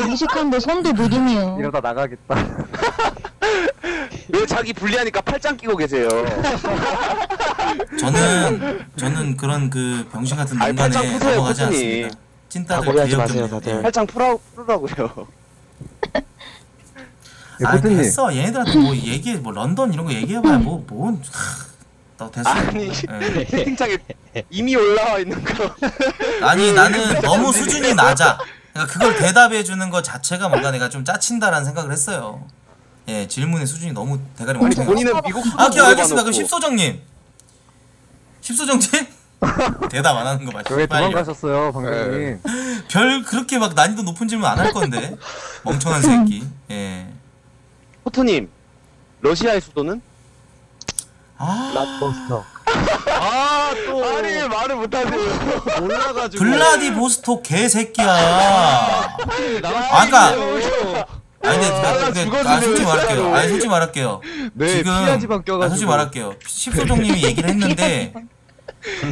Speaker 8: 무식한데 손도 느리네요.
Speaker 13: 이러다 나가겠다.
Speaker 12: 왜 자기 불리하니까 팔짱 끼고 계세요?
Speaker 1: 저는 저는 그런 그 병신 같은
Speaker 12: 아니, 팔짱
Speaker 1: 농간에
Speaker 12: 푸세요,
Speaker 1: 넘어가지
Speaker 12: 코트님.
Speaker 1: 않습니다. 찐따들
Speaker 6: 각오하지 마세요,
Speaker 1: 개혁견.
Speaker 6: 다들.
Speaker 12: 팔짱 풀어 풀으라고요.
Speaker 13: 예,
Speaker 1: 아
Speaker 13: 코트님.
Speaker 1: 됐어. 얘네들한테 뭐 얘기해 뭐 런던 이런 거 얘기해봐야 뭐뭔 너 됐어.
Speaker 12: 아니
Speaker 1: 예.
Speaker 12: 채팅창에 이미 올라와 있는 거.
Speaker 1: 아니 나는 너무 수준이 낮아. 그러니까 그걸 대답해 주는 것 자체가 뭔가 내가 좀 짜친다라는 생각을 했어요. 예 질문의 수준이 너무 대가리
Speaker 12: 아니
Speaker 1: 멍청해.
Speaker 12: 본인은 미국
Speaker 1: 아, 오케이 알겠습니다. 그럼 십소정님. 십소정님 대답 안 하는 거 맞죠?
Speaker 13: 왜. 도망가셨어요, 방장님?
Speaker 1: 별 그렇게 막 난이도 높은 질문 안 할 건데 멍청한 새끼. 예.
Speaker 12: 코트님 러시아의 수도는?
Speaker 1: 아
Speaker 13: 라버스터.
Speaker 12: 아 또 아니 말을 못하세요.
Speaker 5: 올라가지고.
Speaker 1: 블라디보스톡 개새끼야. 아, 아까 아니 근데, 근데, 근데 아, 솔직히 말할게요. 아니 솔직히 말할게요.
Speaker 5: 네
Speaker 1: 지금. 아, 솔직히 말할게요. 십소정님이 얘기를 했는데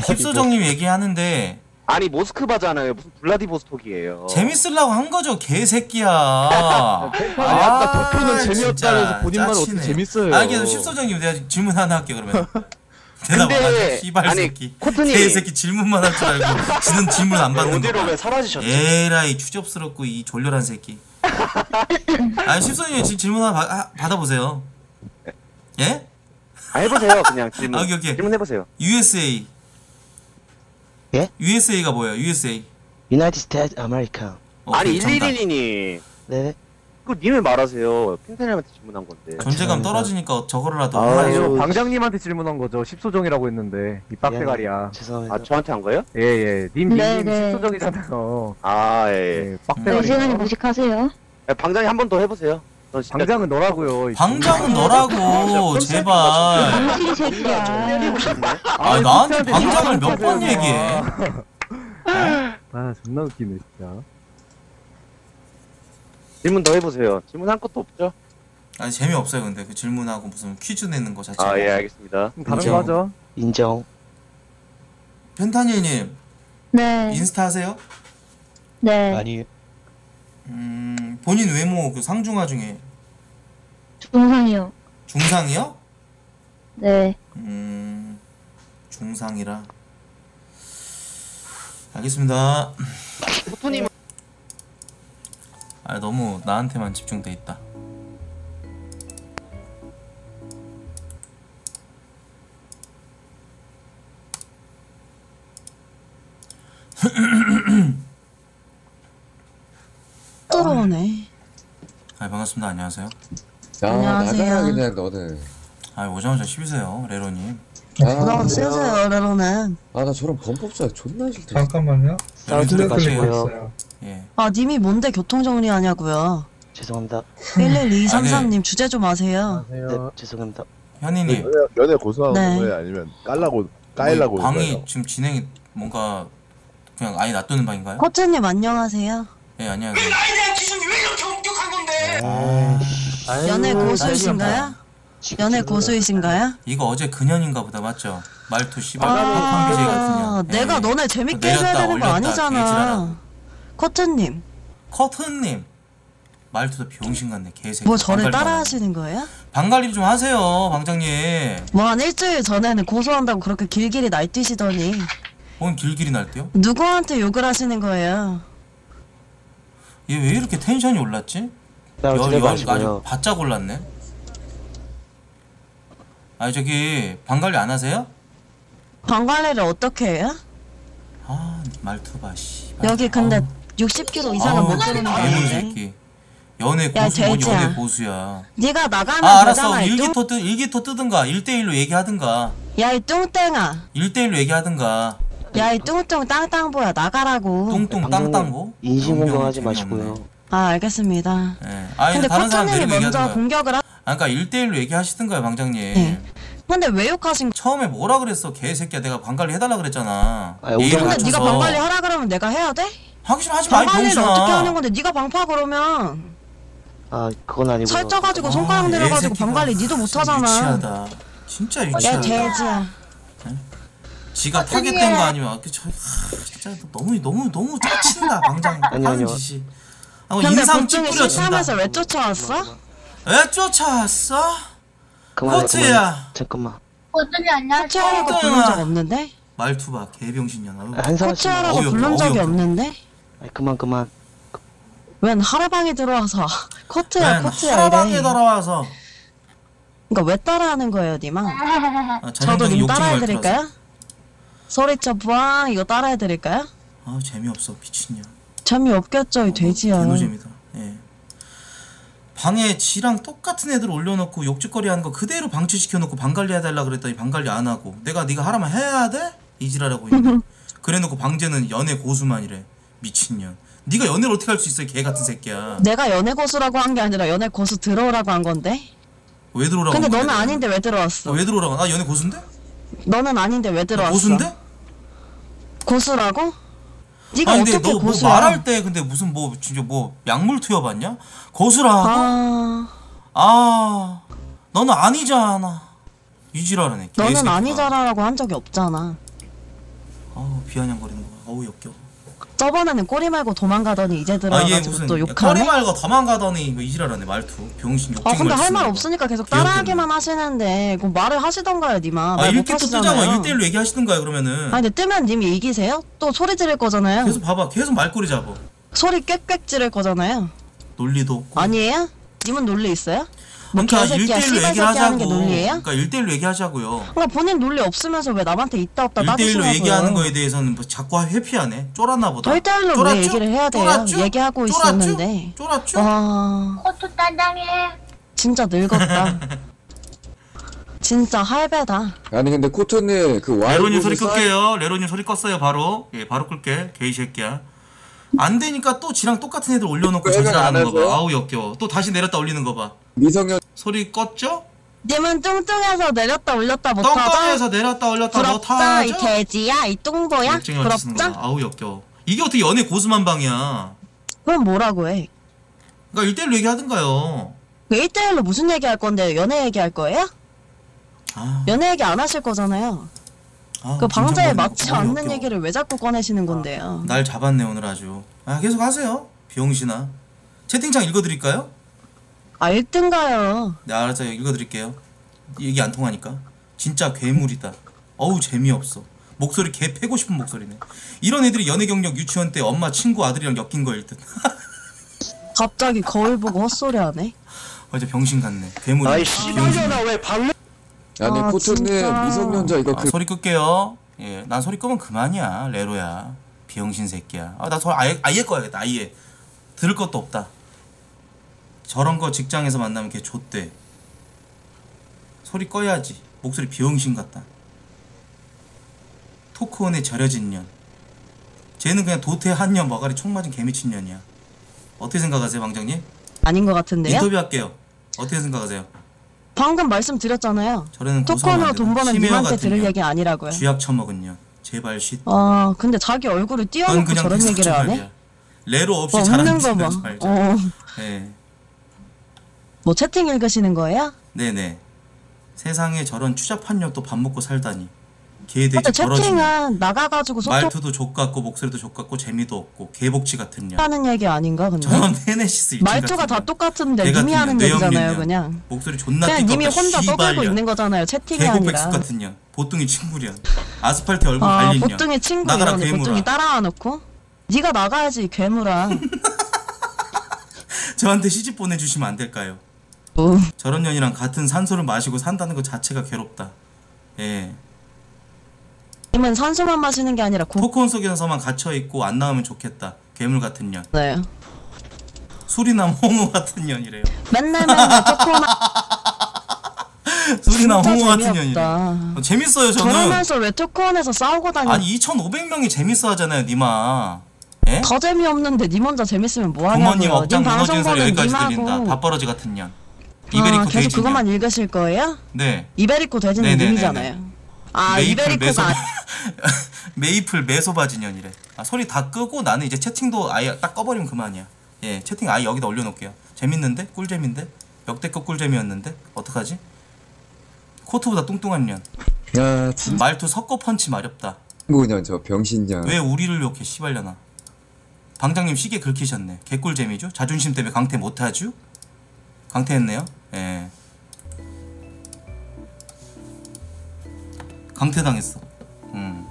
Speaker 1: 십소정님이 얘기하는데
Speaker 12: 아니 모스크바잖아요. 무슨 블라디보스톡이에요.
Speaker 1: 재밌으려고 한 거죠, 개새끼야.
Speaker 5: 아니 아까
Speaker 1: 진짜
Speaker 5: 재미없다면서 본인만 어떻게. 재밌어요?
Speaker 1: 아, 그래서 십소장님 내가 질문 하나 할게 그러면. 대답 안
Speaker 12: 근데,
Speaker 1: 하죠. 씨발
Speaker 12: 아니,
Speaker 1: 새끼.
Speaker 12: 코트님.
Speaker 1: 개새끼 질문만 할 줄 알고 지는 질문 안 받는 거.
Speaker 12: 어디로
Speaker 1: 봐.
Speaker 12: 왜 사라지셨지?
Speaker 1: 에라이 추접스럽고 이 졸렬한 새끼. 아니 십소장님 지금 질문 하나 바- 하- 받아보세요. 예?
Speaker 12: 아, 해보세요 그냥 질문.
Speaker 1: 아, 오케이, 오케이.
Speaker 12: 질문 해보세요.
Speaker 1: USA.
Speaker 6: 예?
Speaker 1: USA가 뭐예요? USA.
Speaker 6: United States America.
Speaker 12: 아니
Speaker 1: 오케이, 정답.
Speaker 12: 111이니
Speaker 6: 네.
Speaker 12: 그거 님을 말하세요. 핑크님한테 질문한 건데.
Speaker 1: 존재감. 떨어지니까 저거라도. 하나요.
Speaker 13: 아니요, 방장님한테 질문한 거죠. 십소정이라고 했는데. 이 빡대가리야.
Speaker 6: 죄송합니다.
Speaker 12: 아 저한테 한 거예요?
Speaker 13: 예, 예. 님, 님,
Speaker 8: 네,
Speaker 13: 님
Speaker 8: 네.
Speaker 13: 십소정이잖아요.
Speaker 12: 아 예.
Speaker 13: 예,
Speaker 8: 네, 시간이
Speaker 13: 빡대가리.
Speaker 8: 무식하세요.
Speaker 12: 예. 방장이 한번 더 해보세요. 진짜
Speaker 13: 방장은 너라고요. 이
Speaker 1: 방장은 너라고 제발.
Speaker 8: 방식이 새끼야.
Speaker 12: 싶네.
Speaker 1: 아 나한테 방장을 몇 번 얘기해.
Speaker 13: 아, 존나 웃기네, 진짜.
Speaker 12: 질문 더 해보세요. 질문 한 것도 없죠?
Speaker 1: 아니 재미없어요 근데 그 질문하고 무슨 퀴즈 내는 거 자체가.
Speaker 12: 아 예 알겠습니다.
Speaker 13: 그럼 다른
Speaker 1: 인정.
Speaker 13: 거 하죠.
Speaker 6: 인정.
Speaker 1: 펜타닐님
Speaker 8: 네.
Speaker 1: 인스타 하세요?
Speaker 8: 네.
Speaker 6: 아니,
Speaker 1: 음 본인 외모 그 상중하 중에
Speaker 8: 중상이요.
Speaker 1: 중상이요?
Speaker 8: 네.
Speaker 1: 음 중상이라. 알겠습니다.
Speaker 12: 코트님
Speaker 1: 아 너무 나한테만 집중돼 있다.
Speaker 8: 들어오네.
Speaker 1: 아 반갑습니다. 안녕하세요.
Speaker 10: 야,
Speaker 8: 안녕하세요.
Speaker 10: 나가라 그냥 너는.
Speaker 1: 아 오자마자 쉬세요 레로님.
Speaker 10: 아,
Speaker 8: 쓰세요, 레로는.
Speaker 10: 아, 나 저런 범법자 존나 싫다.
Speaker 2: 잠깐만요.
Speaker 6: 싸우지
Speaker 1: 레로님
Speaker 6: 마시고요.
Speaker 1: 예.
Speaker 8: 아, 님이 뭔데 교통정리하냐고요.
Speaker 6: 죄송합니다.
Speaker 8: 11233님 주제 좀 아세요.
Speaker 6: 네, 죄송합니다.
Speaker 1: 현이님
Speaker 18: 연애 고소하는
Speaker 8: 네.
Speaker 18: 거예요? 아니면 깔라고 까일라고
Speaker 1: 방이
Speaker 18: 거예요?
Speaker 1: 지금 진행이 뭔가 그냥 아예 놔두는 방인가요?
Speaker 8: 코트님 안녕하세요.
Speaker 1: 예 안녕하세요.
Speaker 9: 나에 대한 기준이 왜 이렇게 엄격한 건데?
Speaker 8: 연애
Speaker 1: 아이고,
Speaker 8: 고수이신가요? 연애 고수이신가요?
Speaker 1: 이거 어제 그년인가 보다 맞죠? 말투 씨발 팍팍한 BJ 같은 년.
Speaker 8: 아, 내가
Speaker 1: 예.
Speaker 8: 너네 재밌게
Speaker 1: 내렸다,
Speaker 8: 해줘야 되는 거
Speaker 1: 올렸다,
Speaker 8: 아니잖아.
Speaker 1: 개지랄하고.
Speaker 8: 커튼님,
Speaker 1: 커튼님 말투도 병신 같네 개새끼.
Speaker 8: 뭐 저를
Speaker 1: 방갈리
Speaker 8: 따라. 하시는 거예요?
Speaker 1: 방관리 좀 하세요 방장님.
Speaker 8: 뭐 한 일주일 전에는 고소한다고 그렇게 길길이 날뛰시더니
Speaker 1: 뭔 길길이 날때요?
Speaker 8: 누구한테 욕을 하시는 거예요?
Speaker 1: 얘 왜 이렇게 텐션이 올랐지? 열- 열-. 아주 바짝 올랐네. 아니 저기 방관리 안 하세요?
Speaker 8: 방 관리를 어떻게 해요?
Speaker 1: 아 말투 봐 씨.
Speaker 8: 여기 근데 60kg 이상은 못 들어오는 거
Speaker 1: 개놈
Speaker 8: 아닌데?
Speaker 1: 새끼. 연애
Speaker 8: 야,
Speaker 1: 고수 뭔. 연애 고수야.
Speaker 8: 네가 나가면
Speaker 1: 아 알았어
Speaker 8: 되잖아 이 뚱...
Speaker 1: 일기토 뜨 일기토 뜨든가 1대1로 얘기하든가
Speaker 8: 야 이 뚱땡아
Speaker 1: 1대1로 얘기하든가
Speaker 8: 야 이 뚱뚱 땅땅보야 나가라고
Speaker 1: 뚱뚱 땅땅고
Speaker 6: 인신공격 하지
Speaker 1: 영영
Speaker 6: 마시고요.
Speaker 8: 아 알겠습니다
Speaker 1: 예. 아니
Speaker 8: 근데
Speaker 1: 다른 사람
Speaker 8: 코트님이 먼저
Speaker 1: 얘기하든가
Speaker 8: 공격을 하...
Speaker 1: 아 그러니까 1대1로 얘기하시든가요 방장님
Speaker 8: 네. 근데 왜 욕하신
Speaker 1: 처음에 뭐라 그랬어? 개새끼야 내가 방관리 해달라 그랬잖아.
Speaker 6: 아,
Speaker 1: 예의를
Speaker 8: 근데 네가
Speaker 1: 갖춰서.
Speaker 8: 방 관리 하라 그러면 내가 해야 돼?
Speaker 1: 하기 하지 마
Speaker 8: 방 관리를
Speaker 1: 병신아.
Speaker 8: 어떻게 하는 건데? 네가 방파 그러면.
Speaker 6: 아 그건 아니고.
Speaker 8: 살쪄가지고
Speaker 1: 아,
Speaker 8: 손가락 내려가지고 방 관리 니도 못하잖아.
Speaker 1: 유치하다. 진짜
Speaker 8: 야
Speaker 1: 유치하다.
Speaker 8: 돼지야.
Speaker 1: 지가 타겟된 거 아니면 그 저, 하, 진짜 너무 너무 너무 짜친다 방장.
Speaker 6: 아니요,
Speaker 1: 하는
Speaker 6: 아니요.
Speaker 1: 짓이. 아, 뭐
Speaker 8: 근데
Speaker 1: 인상 찌푸려진다.
Speaker 8: 실수하면서 왜 쫓아왔어?
Speaker 1: 왜 쫓아왔어?
Speaker 6: 그만해,
Speaker 1: 코트야.
Speaker 6: 그만해. 잠깐만.
Speaker 8: 코치하라고 부른 적 없는데?
Speaker 1: 말투 봐 개병신이야 나
Speaker 6: 한사람 씨.
Speaker 8: 코치하라고
Speaker 1: 어이없다,
Speaker 8: 부른 적이
Speaker 1: 어이없다.
Speaker 8: 없는데?
Speaker 6: 아이, 그만 그만.
Speaker 8: 웬 하라방에 들어와서 코트야
Speaker 1: 맨
Speaker 8: 코트야
Speaker 1: 하라방에
Speaker 8: 이래
Speaker 1: 돌아와서
Speaker 8: 그니까 왜 따라하는 거예요 니마?
Speaker 1: 아,
Speaker 8: 저도
Speaker 1: 전형적인
Speaker 8: 님
Speaker 1: 욕쟁이 말투라서
Speaker 8: 따라해드릴까요? 소리쳐 부앙 이거 따라해드릴까요?
Speaker 1: 아 재미없어 미친년
Speaker 8: 재미없겠죠 이 돼지야
Speaker 1: 개노잼이다 예 방에 지랑 똑같은 애들 올려놓고 욕짓거리 하는 거 그대로 방치시켜놓고 방관리 해달라 그랬더니 방관리 안 하고 내가 네가 하라면 해야 돼? 이지랄하고 그래놓고 방제는 연애 고수만이래 미친년 네가 연애를 어떻게 할 수 있어 개 같은 새끼야
Speaker 8: 내가 연애 고수라고 한 게 아니라 연애 고수 들어오라고 한 건데
Speaker 1: 왜 들어오라고
Speaker 8: 근데 너는
Speaker 1: 내가?
Speaker 8: 아닌데 왜 들어왔어?
Speaker 1: 아, 왜 들어오라고 나 연애 고수인데?
Speaker 8: 너는 아닌데
Speaker 1: 왜나
Speaker 8: 들어왔어?
Speaker 1: 고수인데?
Speaker 8: 고수라고? 네가
Speaker 1: 아니 근데
Speaker 8: 어떻게
Speaker 1: 너뭐
Speaker 8: 고수야?
Speaker 1: 말할 때 근데 무슨 뭐 진짜 뭐 약물 투여받냐? 고수라고?
Speaker 8: 아
Speaker 1: 아 너는 아니잖아 이지랄하네
Speaker 8: 너는. 아니잖아라고 한 적이 없잖아
Speaker 1: 아우 비아냥거리는 거 어우 역겨워
Speaker 8: 저번에는 꼬리 말고 도망가더니 이제
Speaker 1: 아얘
Speaker 8: 들어와가지고
Speaker 1: 무슨
Speaker 8: 또
Speaker 1: 야,
Speaker 8: 욕하네?
Speaker 1: 꼬리 말고 도망가더니 이거 이지랄하네 말투 병신 욕쟁이
Speaker 8: 아 근데 할 말. 없으니까 계속. 따라하기만 하시는데 그 말을 하시던가요 니마
Speaker 1: 아
Speaker 8: 말
Speaker 1: 이렇게 또 뜨잖아
Speaker 8: 못하시잖아요
Speaker 1: 1대1로 얘기하시던가요 그러면은
Speaker 8: 아니 근데 뜨면 님이 이기세요? 또 소리 지를 거잖아요
Speaker 1: 계속 봐봐 계속 말꼬리 잡아
Speaker 8: 소리 꽥꽥 지를 거잖아요
Speaker 1: 논리도 없고
Speaker 8: 아니에요? 님은 논리 있어요? 뭐
Speaker 1: 그러니까
Speaker 8: 개새끼야
Speaker 1: 1대1로
Speaker 8: 씨발
Speaker 1: 얘기를
Speaker 8: 새끼 하는
Speaker 1: 하자고
Speaker 8: 게 논리예요?
Speaker 1: 그러니까 1대1로 얘기하자고요
Speaker 8: 그러니까 본인 논리 없으면서 왜 남한테 있다 없다
Speaker 1: 1대1로
Speaker 8: 따지시냐고요
Speaker 1: 얘기하는 거에 대해서는 뭐 자꾸 회피하네 쫄았나 보다
Speaker 8: 저 1대1로 왜
Speaker 1: 쫄았죠?
Speaker 8: 얘기를 해야 돼요?
Speaker 1: 쫄았죠?
Speaker 8: 얘기하고
Speaker 1: 쫄았죠?
Speaker 8: 있었는데
Speaker 1: 쫄았죠?
Speaker 8: 와
Speaker 19: 코트 단장해.
Speaker 8: 진짜 늙었다 진짜 할배다
Speaker 10: 아니 근데 코트님 그 와이드
Speaker 1: 레로님 소리
Speaker 10: 사이-
Speaker 1: 끌게요. 레로님 소리 껐어요. 바로. 예, 바로 끌게. 개이 새끼야. 안 되니까 또 지랑 똑같은 애들 올려놓고 안거 봐. 아우 역겨워. 또 다시 내렸다 올리는 거 봐.
Speaker 10: 미성년
Speaker 1: 소리 껐죠?
Speaker 8: 님은 뚱뚱해서 내렸다 올렸다 못하죠?
Speaker 1: 똥덩이에서 내렸다 올렸다
Speaker 8: 부럽다 이
Speaker 1: 못하죠?
Speaker 8: 돼지야 이 뚱보야? 부럽죠?
Speaker 1: 거야. 아우 역겨워. 이게 어떻게 연애 고수만 방이야.
Speaker 8: 그럼 뭐라고 해?
Speaker 1: 그러니까 1대1로 얘기하든가요.
Speaker 8: 그 1대1로 무슨 얘기 할 건데 연애 얘기 할 거예요?
Speaker 1: 아,
Speaker 8: 연애 얘기 안 하실 거잖아요
Speaker 1: 아,
Speaker 8: 그 방자에 맞지 않는. 얘기를 왜 자꾸 꺼내시는 건데요
Speaker 1: 날 잡았네 오늘 아주. 아 계속 하세요. 비용신아. 채팅창 읽어드릴까요?
Speaker 8: 아 1등가요
Speaker 1: 네 알았어요. 읽어드릴게요. 얘기 안 통하니까. 진짜 괴물이다. 어우 재미없어. 목소리 개 패고 싶은 목소리네. 이런 애들이 연애 경력 유치원 때 엄마 친구 아들이랑 엮인 거일 듯.
Speaker 8: 갑자기 거울 보고 헛소리 하네
Speaker 1: 어제 병신 같네. 괴물이.
Speaker 6: 아이 씨발년아 왜 발레?
Speaker 10: 아니
Speaker 8: 아,
Speaker 10: 코트님
Speaker 8: 진짜.
Speaker 10: 미성년자 이거
Speaker 1: 아,
Speaker 10: 그
Speaker 1: 소리 끌게요. 예, 난 소리 끄면 그만이야. 레로야. 비영신 새끼야. 아, 나 소리 아예 아예 꺼야겠다. 아예. 들을 것도 없다. 저런 거 직장에서 만나면 걔 좆대. 소리 꺼야지. 목소리 비영신 같다. 토크온에 절여진 년. 쟤는 그냥 도태 한년 머가리 총 맞은 개미친 년이야. 어떻게 생각하세요, 왕장님?
Speaker 8: 아닌 것 같은데요?
Speaker 1: 인터뷰 할게요. 어떻게 생각하세요?
Speaker 8: 방금 말씀드렸잖아요 토큰으로
Speaker 1: 안
Speaker 8: 돈. 버는 님한테 들을
Speaker 1: 년.
Speaker 8: 얘기 아니라고요
Speaker 1: 쥐약 처먹은 년. 제발 쉿.
Speaker 8: 아 근데 자기 얼굴을
Speaker 1: 넌
Speaker 8: 띄워놓고 저런 얘기를 하네?
Speaker 1: 레로 없이
Speaker 8: 뭐
Speaker 1: 잘하는
Speaker 8: 없는 거 봐.
Speaker 1: 지 말자.
Speaker 8: 어.
Speaker 1: 예.
Speaker 8: 뭐 채팅 읽으시는 거예요?
Speaker 1: 네네. 세상에 저런 추잡한 년또 밥 먹고 살다니. 개돼지
Speaker 8: 근데
Speaker 1: 벌어지네.
Speaker 8: 채팅은 나가가지고 소통하는
Speaker 1: 말투도 족같고 목소리도 족같고 재미도 없고 개복치 같은 년.
Speaker 8: 얘기 아닌가 근데?
Speaker 1: 저런 테네시스 일진
Speaker 8: 말투가
Speaker 1: 같은
Speaker 8: 다
Speaker 1: 년.
Speaker 8: 똑같은데
Speaker 1: 개
Speaker 8: 님이
Speaker 1: 같은
Speaker 8: 하는
Speaker 1: 년,
Speaker 8: 얘기잖아요 그냥
Speaker 1: 목소리 존나
Speaker 8: 그냥 님이
Speaker 1: 띠껍다,
Speaker 8: 혼자 떠들고
Speaker 1: 씨발년.
Speaker 8: 있는 거잖아요 채팅이 아니라
Speaker 1: 같은 년. 보통이 친구련. 아스팔트 얼굴
Speaker 8: 아
Speaker 1: 갈린 년.
Speaker 8: 보통이 친구
Speaker 1: 나가라
Speaker 8: 이러니
Speaker 1: 괴물아.
Speaker 8: 보통이 따라와 놓고 네가 나가야지 괴물아
Speaker 1: 저한테 시집 보내주시면 안 될까요?
Speaker 8: 뭐.
Speaker 1: 저런 년이랑 같은 산소를 마시고 산다는 것 자체가 괴롭다. 예.
Speaker 8: 님은 산소만 마시는 게 아니라 고...
Speaker 1: 코콘 속에서만 갇혀 있고 안 나오면 좋겠다. 괴물 같은 년.
Speaker 8: 네.
Speaker 1: 수리남 홍우 같은 년이래요.
Speaker 8: 맨날 맨날 토코나
Speaker 1: 수리남
Speaker 8: 진짜
Speaker 1: 같은
Speaker 8: 재미없다.
Speaker 1: 년이래. 어, 재밌어요 저는.
Speaker 8: 저러면서 왜 토크원에서 싸우고 다니
Speaker 1: 아니 2,500명이 재밌어 하잖아요, 니마. 예?
Speaker 8: 더 재미없는데 님 혼자 재밌으면 뭐 하냐고요
Speaker 1: 부모님 억장
Speaker 8: 님
Speaker 1: 무너지는 소리
Speaker 8: 방송 보는
Speaker 1: 여기까지 들린다.
Speaker 8: 님하고
Speaker 1: 밥버러지 같은 년.
Speaker 8: 아,
Speaker 1: 이베리코
Speaker 8: 계속
Speaker 1: 돼지
Speaker 8: 그것만
Speaker 1: 년.
Speaker 8: 읽으실 거예요?
Speaker 1: 네.
Speaker 8: 이베리코 돼지는
Speaker 1: 네네네네.
Speaker 8: 님이잖아요 아
Speaker 1: 메이플 메소
Speaker 8: 이베리코가
Speaker 1: 메 이플 메소바지년이래. 아, 소리 다 끄고 나는 이제 채팅도 아예 딱 꺼버리면 그만이야. 예, 채팅 아예 여기다 올려놓을게요. 재밌는데? 꿀잼인데? 역대급 꿀잼이었는데? 어떡하지? 코트보다 뚱뚱한 년.
Speaker 10: 야 진짜
Speaker 1: 말투 섞어 펀치 마렵다.
Speaker 10: 뭐냐 저 병신년
Speaker 1: 왜 우리를 욕해 씨발려나. 방장님 시계 긁히셨네. 개꿀잼이죠? 자존심 때문에 강퇴 못하죠? 강퇴했네요. 예. 강퇴당했어. 음.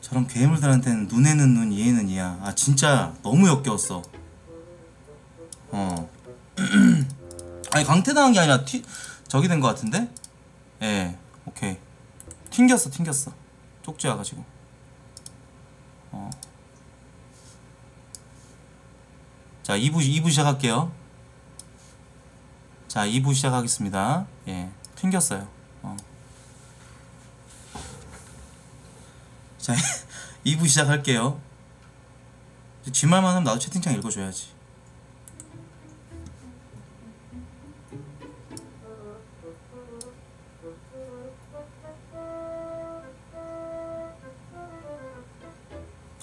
Speaker 1: 저런 괴물들한테는 눈에는 눈, 이에는 이야. 아 진짜 너무 역겨웠어. 어. 아니 강퇴당한 게 아니라 튀 저기 된 것 같은데? 예. 오케이. 튕겼어, 튕겼어. 쪽지 와가지고. 어. 자, 2부, 2부 시작할게요. 자, 2부 시작하겠습니다. 예. 튕겼어요. 어. 자, 2부 시작할게요. 쥐말만 하면 나도 채팅창 읽어줘야지.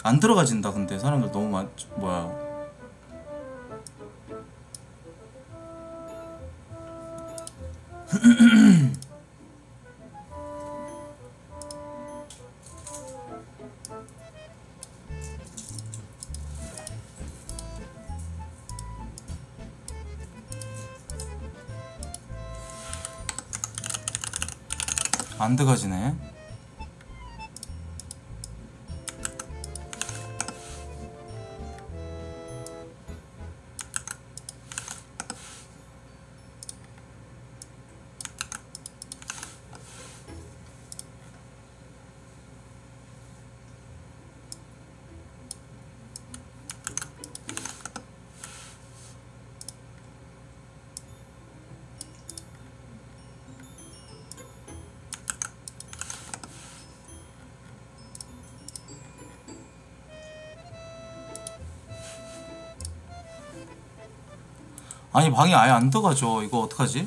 Speaker 1: 안 들어가진다 근데 사람들 너무 많 뭐야 안 들어가지네 아니 방이 아예 안 들어가죠. 이거 어떡하지?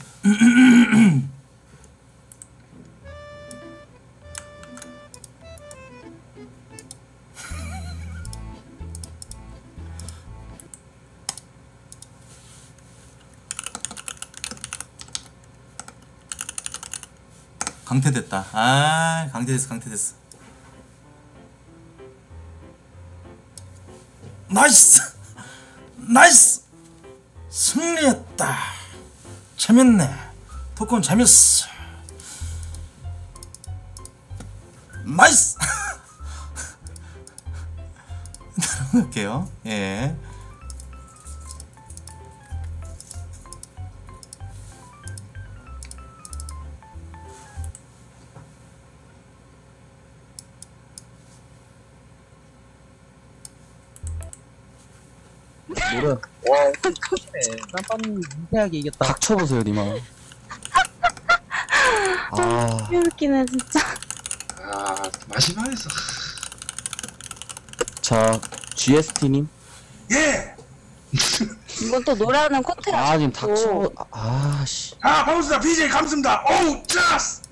Speaker 1: 강퇴됐다. 아 강퇴됐어 강퇴됐어. 나이스! 나이스 승리했다. 재밌네. 토크는 재밌어.
Speaker 2: 쌈빵 민폐하게 이겼다.
Speaker 6: 닥쳐보세요 니마 아
Speaker 20: 웃기네 진짜.
Speaker 21: 아 마지막에서
Speaker 6: 자 GST님
Speaker 9: 예!
Speaker 20: 이건 또 노래하는 코트야.
Speaker 6: 아 지금 닥쳐 아씨
Speaker 9: 아, 반갑습니다. BJ 감습니다. 오우, 짜스!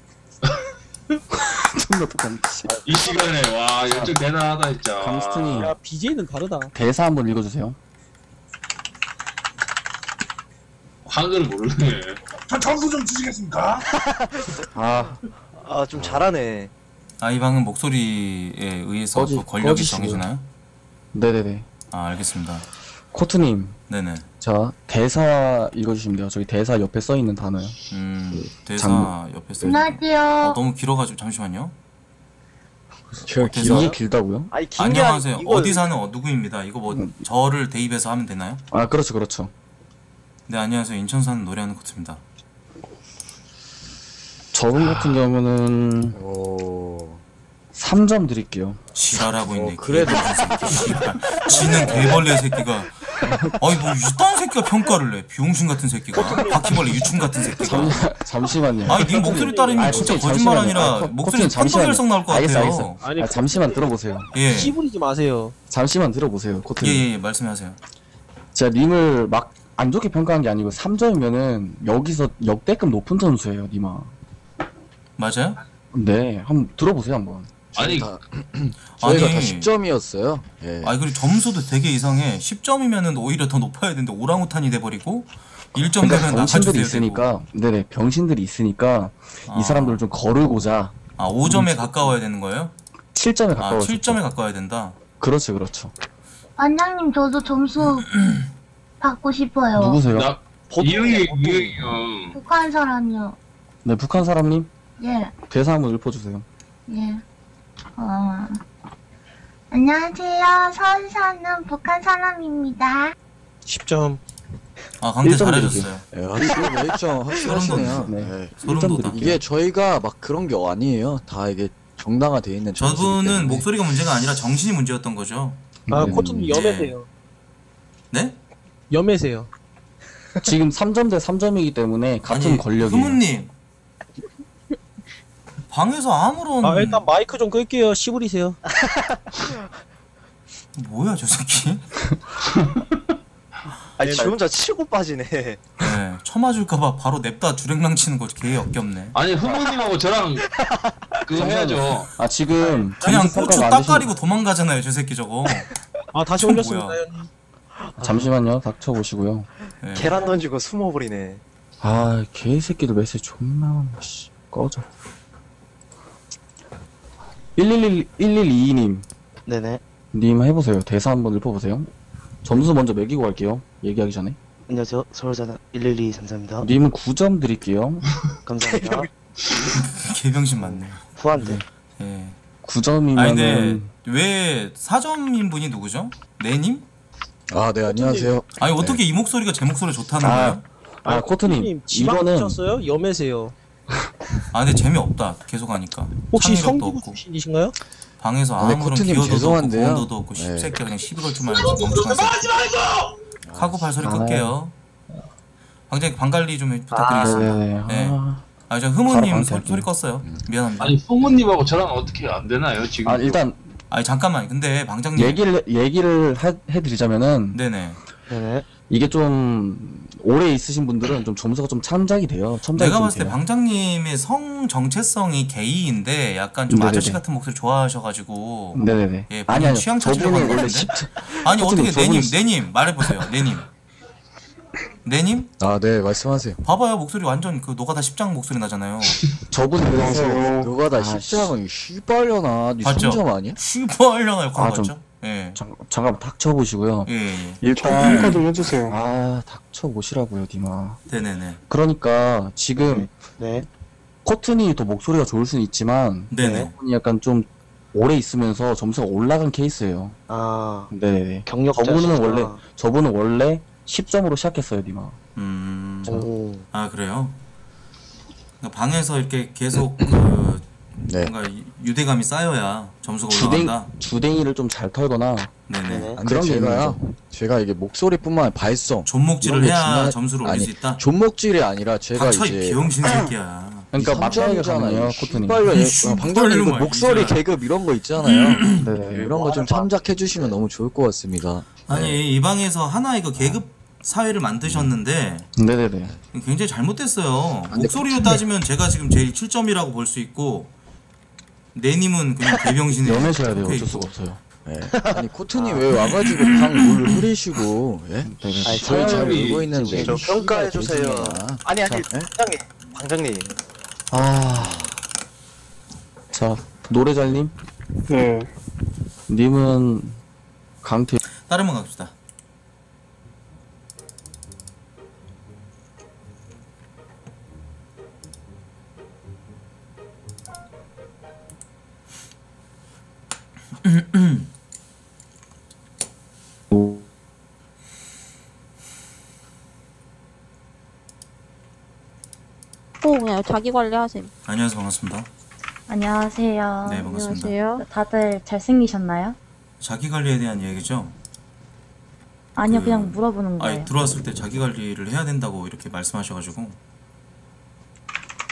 Speaker 6: 존나 똑같네
Speaker 21: 이 시간에 와 열정 대단하다 진짜.
Speaker 6: 강스트님
Speaker 2: 야, BJ는 다르다.
Speaker 6: 대사 한번 읽어주세요
Speaker 7: 학은 모르네.
Speaker 9: 저 점수 좀 주시겠습니까?
Speaker 12: 아, 아, 좀 잘하네.
Speaker 1: 아 이 방은 목소리에 의해서
Speaker 6: 꺼지-
Speaker 1: 그 권력이
Speaker 6: 꺼지시고요.
Speaker 1: 정해지나요?
Speaker 6: 네네네.
Speaker 1: 아 알겠습니다.
Speaker 6: 코트님.
Speaker 1: 네네.
Speaker 6: 자, 대사 읽어주시면 돼요. 저기 대사 옆에 써 있는 단어요.
Speaker 1: 음 대사
Speaker 6: 장문.
Speaker 1: 옆에 써.
Speaker 8: 안녕하세요.
Speaker 1: 어, 너무 길어가지고 잠시만요.
Speaker 6: 제가
Speaker 1: 대사?
Speaker 6: 이게 길다고요?
Speaker 12: 아니, 긴게
Speaker 1: 안녕하세요. 어디 사는 어, 누구입니다. 이거 뭐 저를 대입해서 하면 되나요?
Speaker 6: 아, 그렇죠, 그렇죠.
Speaker 1: 네 안녕하세요. 인천 사는 노래하는 코트입니다.
Speaker 6: 저분 같은 경우는 3점 드릴게요.
Speaker 1: 지랄하고 있네.
Speaker 6: 그래도-
Speaker 1: 새끼. 씨발. 지는 개벌레 새끼가. 아니 뭐 이딴 새끼가 평가를 해. 비용신 같은 새끼가. 바퀴벌레 유충 같은 새끼가.
Speaker 6: 잠, 잠시만요.
Speaker 1: 아니 님 목소리 따르면
Speaker 6: 아니,
Speaker 1: 진짜 거짓말. 아니라
Speaker 6: 아, 코-
Speaker 1: 목소리. 편도결성 나올 것
Speaker 6: 알겠어,
Speaker 1: 같아요.
Speaker 6: 알겠어.
Speaker 2: 아니,
Speaker 6: 아, 잠시만 들어보세요.
Speaker 1: 예.
Speaker 2: 씨부리지 마세요.
Speaker 6: 잠시만 들어보세요, 코트님.
Speaker 1: 예예 말씀하세요.
Speaker 6: 제가 님을 막 안 좋게 평가한 게 아니고 3점이면은 여기서 역대급 높은 점수예요, 님아.
Speaker 1: 맞아요?
Speaker 6: 네, 한번 들어보세요, 한번.
Speaker 1: 아니
Speaker 22: 저희가 다
Speaker 1: 아니
Speaker 22: 10점이었어요. 예.
Speaker 1: 아니 그리고 점수도 되게 이상해. 10점이면은 오히려 더 높아야 되는데 오랑우탄이 돼 버리고 1점
Speaker 6: 그러니까
Speaker 1: 되면
Speaker 6: 병신들이
Speaker 1: 나가주세요.
Speaker 6: 있으니까, 네네, 병신들이 있으니까
Speaker 1: 아.
Speaker 6: 이 사람들을 좀 거르고자
Speaker 1: 아 5점에 가까워야 되는 거예요?
Speaker 6: 7점에
Speaker 1: 아
Speaker 6: 가까워.
Speaker 1: 7점에 가까워야 된다.
Speaker 6: 그렇죠, 그렇죠.
Speaker 8: 반장님 저도 점수 받고 싶어요.
Speaker 6: 누구세요?
Speaker 7: 이형이 이형이요.
Speaker 8: 북한 사람이요.
Speaker 6: 네, 북한 사람님
Speaker 8: 예,
Speaker 6: 대사 한번 읊어주세요.
Speaker 8: 예. 어. 안녕하세요. 서울 사는 북한 사람입니다.
Speaker 2: 10점.
Speaker 1: 아 강태
Speaker 6: 일점
Speaker 1: 잘해줬어요.
Speaker 22: 예, 확실히 1점 확실하시네요.
Speaker 6: 돋네.
Speaker 22: 예.
Speaker 1: 소름
Speaker 6: 일점
Speaker 1: 돋아.
Speaker 6: 드릴게요.
Speaker 22: 이게 저희가 막 그런 게 아니에요. 다 이게 정당화돼 있는
Speaker 1: 저분은
Speaker 22: 때문에.
Speaker 1: 목소리가 문제가 아니라 정신이 문제였던 거죠.
Speaker 2: 아,
Speaker 6: 네.
Speaker 2: 코트님 염해세요.
Speaker 1: 네?
Speaker 2: 염해세요.
Speaker 6: 지금 3점 대 3점이기 때문에 같은 권력이에요.
Speaker 1: 흐무님 방에서 아무런
Speaker 2: 아, 일단 마이크 좀 끌게요. 씨부리세요.
Speaker 1: 뭐야 저 새끼?
Speaker 12: 아니, 지 혼자 치고 빠지네.
Speaker 1: 네 쳐맞을까봐 바로 냅다 주랭랑 치는 거개 역겹네.
Speaker 7: 아니 흐모님하고 저랑 그거 해야죠.
Speaker 6: 아 지금
Speaker 1: 그냥 고추 딱 가리고 도망가잖아요 저 새끼 저거.
Speaker 2: 아, 다시
Speaker 1: 좀
Speaker 2: 올렸습니다,
Speaker 1: 뭐야.
Speaker 2: 형님.
Speaker 6: 잠시만요, 닥쳐 보시고요.
Speaker 1: 네.
Speaker 12: 계란 던지고 숨어버리네.
Speaker 6: 아 개새끼도 메시지 존나 씨 꺼져. 111 1122님
Speaker 12: 네네.
Speaker 6: 님 해보세요. 대사 한번 읊어보세요. 점수 먼저 매기고 갈게요. 얘기하기 전에.
Speaker 12: 안녕하세요. 서울자다 112 삼사입니다.
Speaker 6: 님은 9점 드릴게요.
Speaker 12: 감사합니다.
Speaker 1: 개병신 맞네.
Speaker 12: 후한데.
Speaker 1: 예.
Speaker 6: 9점이면은
Speaker 1: 아니 근데 왜 사점인 분이 누구죠? 네님?
Speaker 22: 아, 네, 안녕하세요.
Speaker 1: 아니 어떻게 이 목소리가 제 목소리 좋다는
Speaker 6: 아,
Speaker 1: 거예요?
Speaker 6: 아 코트님
Speaker 2: 지방
Speaker 6: 이거는
Speaker 2: 붙였어요? 염해세요.
Speaker 1: 아 근데 재미없다 계속 하니까
Speaker 2: 혹시
Speaker 1: 창의력도 없고
Speaker 2: 출신이신가요?
Speaker 1: 방에서
Speaker 22: 네,
Speaker 1: 아무런
Speaker 22: 코트님
Speaker 1: 없고
Speaker 22: 죄송한데요.
Speaker 1: 없고
Speaker 22: 네.
Speaker 1: 씹새끼 그냥 시비 걸 줄만 알지 멍청한 새끼 카고 발소리
Speaker 6: 아.
Speaker 1: 끌게요 방장님 방관리 좀 부탁드리겠습니다
Speaker 6: 네네네.
Speaker 1: 네.
Speaker 6: 아,
Speaker 1: 아저
Speaker 6: 바로
Speaker 1: 소,
Speaker 6: 할게요.
Speaker 1: 소리 껐어요 미안합니다
Speaker 7: 아니 흐모님하고 저랑 어떻게 안 되나요 지금?
Speaker 6: 아 일단
Speaker 1: 아니 잠깐만 근데 방장님
Speaker 6: 얘기를 얘기를 해, 해드리자면은
Speaker 1: 네네
Speaker 12: 네네.
Speaker 6: 이게 좀 오래 있으신 분들은 좀 점수가 좀 참작이 돼요. 첨작이
Speaker 1: 내가
Speaker 6: 좀
Speaker 1: 봤을 때
Speaker 6: 돼요.
Speaker 1: 방장님의 성 정체성이 게이인데 약간 좀
Speaker 6: 네네네.
Speaker 1: 아저씨 같은 목소리 좋아하셔가지고
Speaker 6: 네네네.
Speaker 1: 예,
Speaker 6: 아니
Speaker 1: 취향
Speaker 6: 저분은
Speaker 1: 하는
Speaker 6: 원래? 10
Speaker 1: 아니 어떻게
Speaker 6: 저분은
Speaker 1: 내님 내님 말해보세요 내님 내님
Speaker 22: 아, 네, 말씀하세요.
Speaker 1: 봐봐요 목소리 완전 그 노가다 십장 목소리 나잖아요
Speaker 6: 저분 그래서
Speaker 22: 누가 다
Speaker 6: 아,
Speaker 22: 십장은 씨발려나. 니
Speaker 1: 맞죠?
Speaker 22: 3점 아니야?
Speaker 1: 슈퍼하려나 역할
Speaker 6: 아, 좀-
Speaker 1: 맞죠? 예.
Speaker 6: 잠, 잠깐 닥쳐 보시고요.
Speaker 1: 예, 예.
Speaker 6: 일단
Speaker 11: 평가 좀 해주세요.
Speaker 6: 아 닥쳐 보시라고요, 디마.
Speaker 1: 네네네.
Speaker 6: 그러니까 지금
Speaker 12: 네.
Speaker 6: 커튼이 더 목소리가 좋을 수는 있지만
Speaker 1: 네네.
Speaker 6: 저분이 약간 좀 오래 있으면서 점수가 올라간 케이스예요.
Speaker 12: 아,
Speaker 6: 네네네.
Speaker 12: 경력자.
Speaker 6: 저분은 원래 저분은 원래 10점으로 시작했어요, 디마.
Speaker 1: 음.
Speaker 12: 오.
Speaker 1: 아 그래요? 그러니까 방에서 이렇게 계속 그
Speaker 22: 네.
Speaker 1: 뭔가 유- 유대감이 쌓여야 점수가
Speaker 6: 주댕
Speaker 1: 올라간다.
Speaker 6: 주댕이를 좀 잘 털거나
Speaker 1: 네네.
Speaker 22: 안
Speaker 6: 그런 데게
Speaker 22: 제가요.
Speaker 6: 거죠.
Speaker 22: 제가 이게 목소리뿐만 아니라 발성.
Speaker 1: 존목질을
Speaker 22: 이런 게
Speaker 1: 해야
Speaker 22: 중요한-
Speaker 1: 점수를 올릴
Speaker 22: 아니,
Speaker 1: 수 있다.
Speaker 22: 존목질이 아니라 제가
Speaker 1: 닥쳐 이
Speaker 22: 이제
Speaker 1: 비용신 새끼야.
Speaker 6: 그러니까 맞다이가 가능해요,
Speaker 22: 예, 방장님
Speaker 1: 씨발로 그말
Speaker 22: 목소리
Speaker 1: 진짜.
Speaker 22: 계급 이런 거 있잖아요.
Speaker 6: 네네.
Speaker 22: 이런 거 좀 참작해 주시면 너무 좋을 것 같습니다.
Speaker 1: 아니 이 방에서 하나 이거 계급 사회를 만드셨는데
Speaker 6: 네네네.
Speaker 1: 굉장히 잘못됐어요.
Speaker 22: 근데
Speaker 1: 목소리로 따지면 제가 지금 제일 7점이라고 볼 수 있고 내님은 그냥 개병신에
Speaker 6: 염해셔야 돼요. 어쩔. 수가 없어요.
Speaker 22: 예. 아니 코트님 왜 와가지고 방물 흐리시고 예?
Speaker 12: 아니,
Speaker 22: 저희 잘
Speaker 12: 차라리
Speaker 22: 울고 있는데
Speaker 12: 저 평가해주세요. 아니, 아니,
Speaker 22: 자, 예?
Speaker 12: 방장님. 방장님.
Speaker 6: 아. 자, 노래잘님?
Speaker 11: 네.
Speaker 6: 님은 강태.
Speaker 1: 다른 번 갑시다.
Speaker 23: 또 그냥 자기 관리하셈.
Speaker 1: 안녕하세요 반갑습니다.
Speaker 24: 안녕하세요.
Speaker 1: 네 반갑습니다.
Speaker 23: 안녕하세요.
Speaker 24: 다들 잘생기셨나요?
Speaker 1: 자기 관리에 대한 얘기죠.
Speaker 24: 아니요,
Speaker 1: 그-
Speaker 24: 그냥 물어보는 거예요.
Speaker 1: 아니 들어왔을 때 자기 관리를 해야 된다고 이렇게 말씀하셔가지고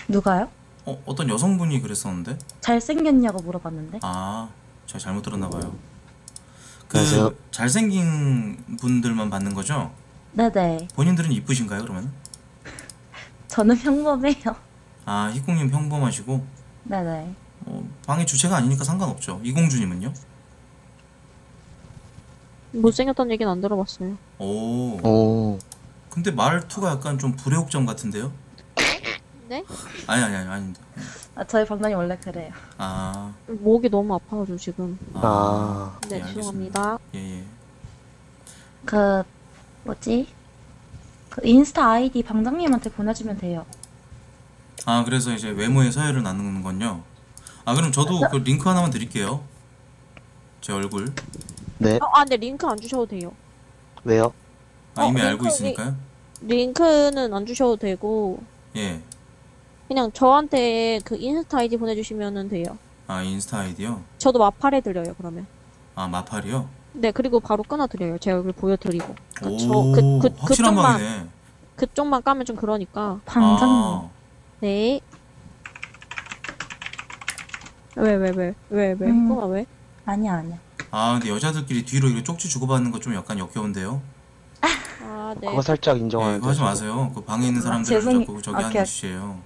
Speaker 24: 누가요?
Speaker 1: 어 어떤 여성분이 그랬었는데
Speaker 24: 잘생겼냐고 물어봤는데?
Speaker 1: 아 제가 잘못 들었나 봐요. 그
Speaker 24: 안녕하세요.
Speaker 1: 잘생긴 분들만 받는 거죠?
Speaker 24: 네네.
Speaker 1: 본인들은 이쁘신가요 그러면?
Speaker 24: 저는 평범해요.
Speaker 1: 아 희콩님 평범하시고
Speaker 24: 네네.
Speaker 1: 어, 방의 주체가 아니니까 상관없죠. 이공주님은요?
Speaker 23: 못생겼다는 얘기는 안 들어봤어요.
Speaker 1: 오.
Speaker 22: 오.
Speaker 1: 근데 말투가 약간 좀 불효점 같은데요?
Speaker 23: 네?
Speaker 1: 아니 아니 아니 아닙니다.
Speaker 24: 아, 저희 방장님 원래 그래요.
Speaker 1: 아.
Speaker 23: 목이 너무 아파가지고 지금.
Speaker 1: 아.
Speaker 23: 네,
Speaker 1: 예, 알겠습니다.
Speaker 23: 죄송합니다.
Speaker 1: 예, 예.
Speaker 24: 그, 뭐지? 그 인스타 아이디 방장님한테 보내주면 돼요.
Speaker 1: 아 그래서 이제 외모의 서열을 나누는 건요. 아 그럼 저도 그 링크 하나만 드릴게요. 제 얼굴.
Speaker 12: 네.
Speaker 23: 아, 아, 근데 링크 안 주셔도 돼요.
Speaker 12: 왜요?
Speaker 1: 아 이미
Speaker 23: 어,
Speaker 1: 알고
Speaker 23: 링크,
Speaker 1: 있으니까요.
Speaker 23: 링크는 안 주셔도 되고
Speaker 1: 예.
Speaker 23: 그냥 저한테 그 인스타 아이디 보내주시면 돼요.
Speaker 1: 아 인스타 아이디요.
Speaker 23: 저도 마팔해 드려요 그러면.
Speaker 1: 아 마팔이요.
Speaker 23: 네 그리고 바로 끊어드려요. 제 얼굴 보여드리고. 그러니까
Speaker 1: 오
Speaker 23: 저, 그, 그,
Speaker 1: 확실한
Speaker 23: 그쪽만
Speaker 1: 방이네.
Speaker 23: 그쪽만 까면 좀 그러니까.
Speaker 24: 방장님.
Speaker 1: 아,
Speaker 23: 네. 왜 왜 왜 왜 왜?
Speaker 24: 음.
Speaker 23: 또 왜?
Speaker 24: 아니야, 아니야.
Speaker 1: 아 근데 여자들끼리 뒤로 이렇게 쪽지 주고받는 거 좀 약간 역겨운데요.
Speaker 23: 아 네.
Speaker 12: 그거 살짝
Speaker 1: 예,
Speaker 12: 인정하는데.
Speaker 1: 그거 하지 마세요. 그 방에 있는
Speaker 24: 아,
Speaker 1: 사람들 을
Speaker 24: 죄송해.
Speaker 1: 자꾸 저기
Speaker 24: 오케이,
Speaker 1: 하는. 짓이에요.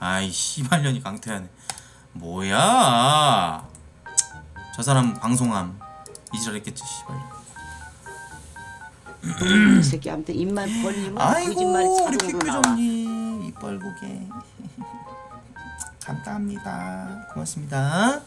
Speaker 1: 아이 씨발년이 강퇴하네. 뭐야? 저 사람 방송함 이지랄했겠지 씨발.
Speaker 25: 이 새끼 아무튼 입만 벌리면
Speaker 1: 아이고
Speaker 25: 거짓말이
Speaker 1: 우리. 퀵뷰정님 이빨 고개 감사합니다. 고맙습니다.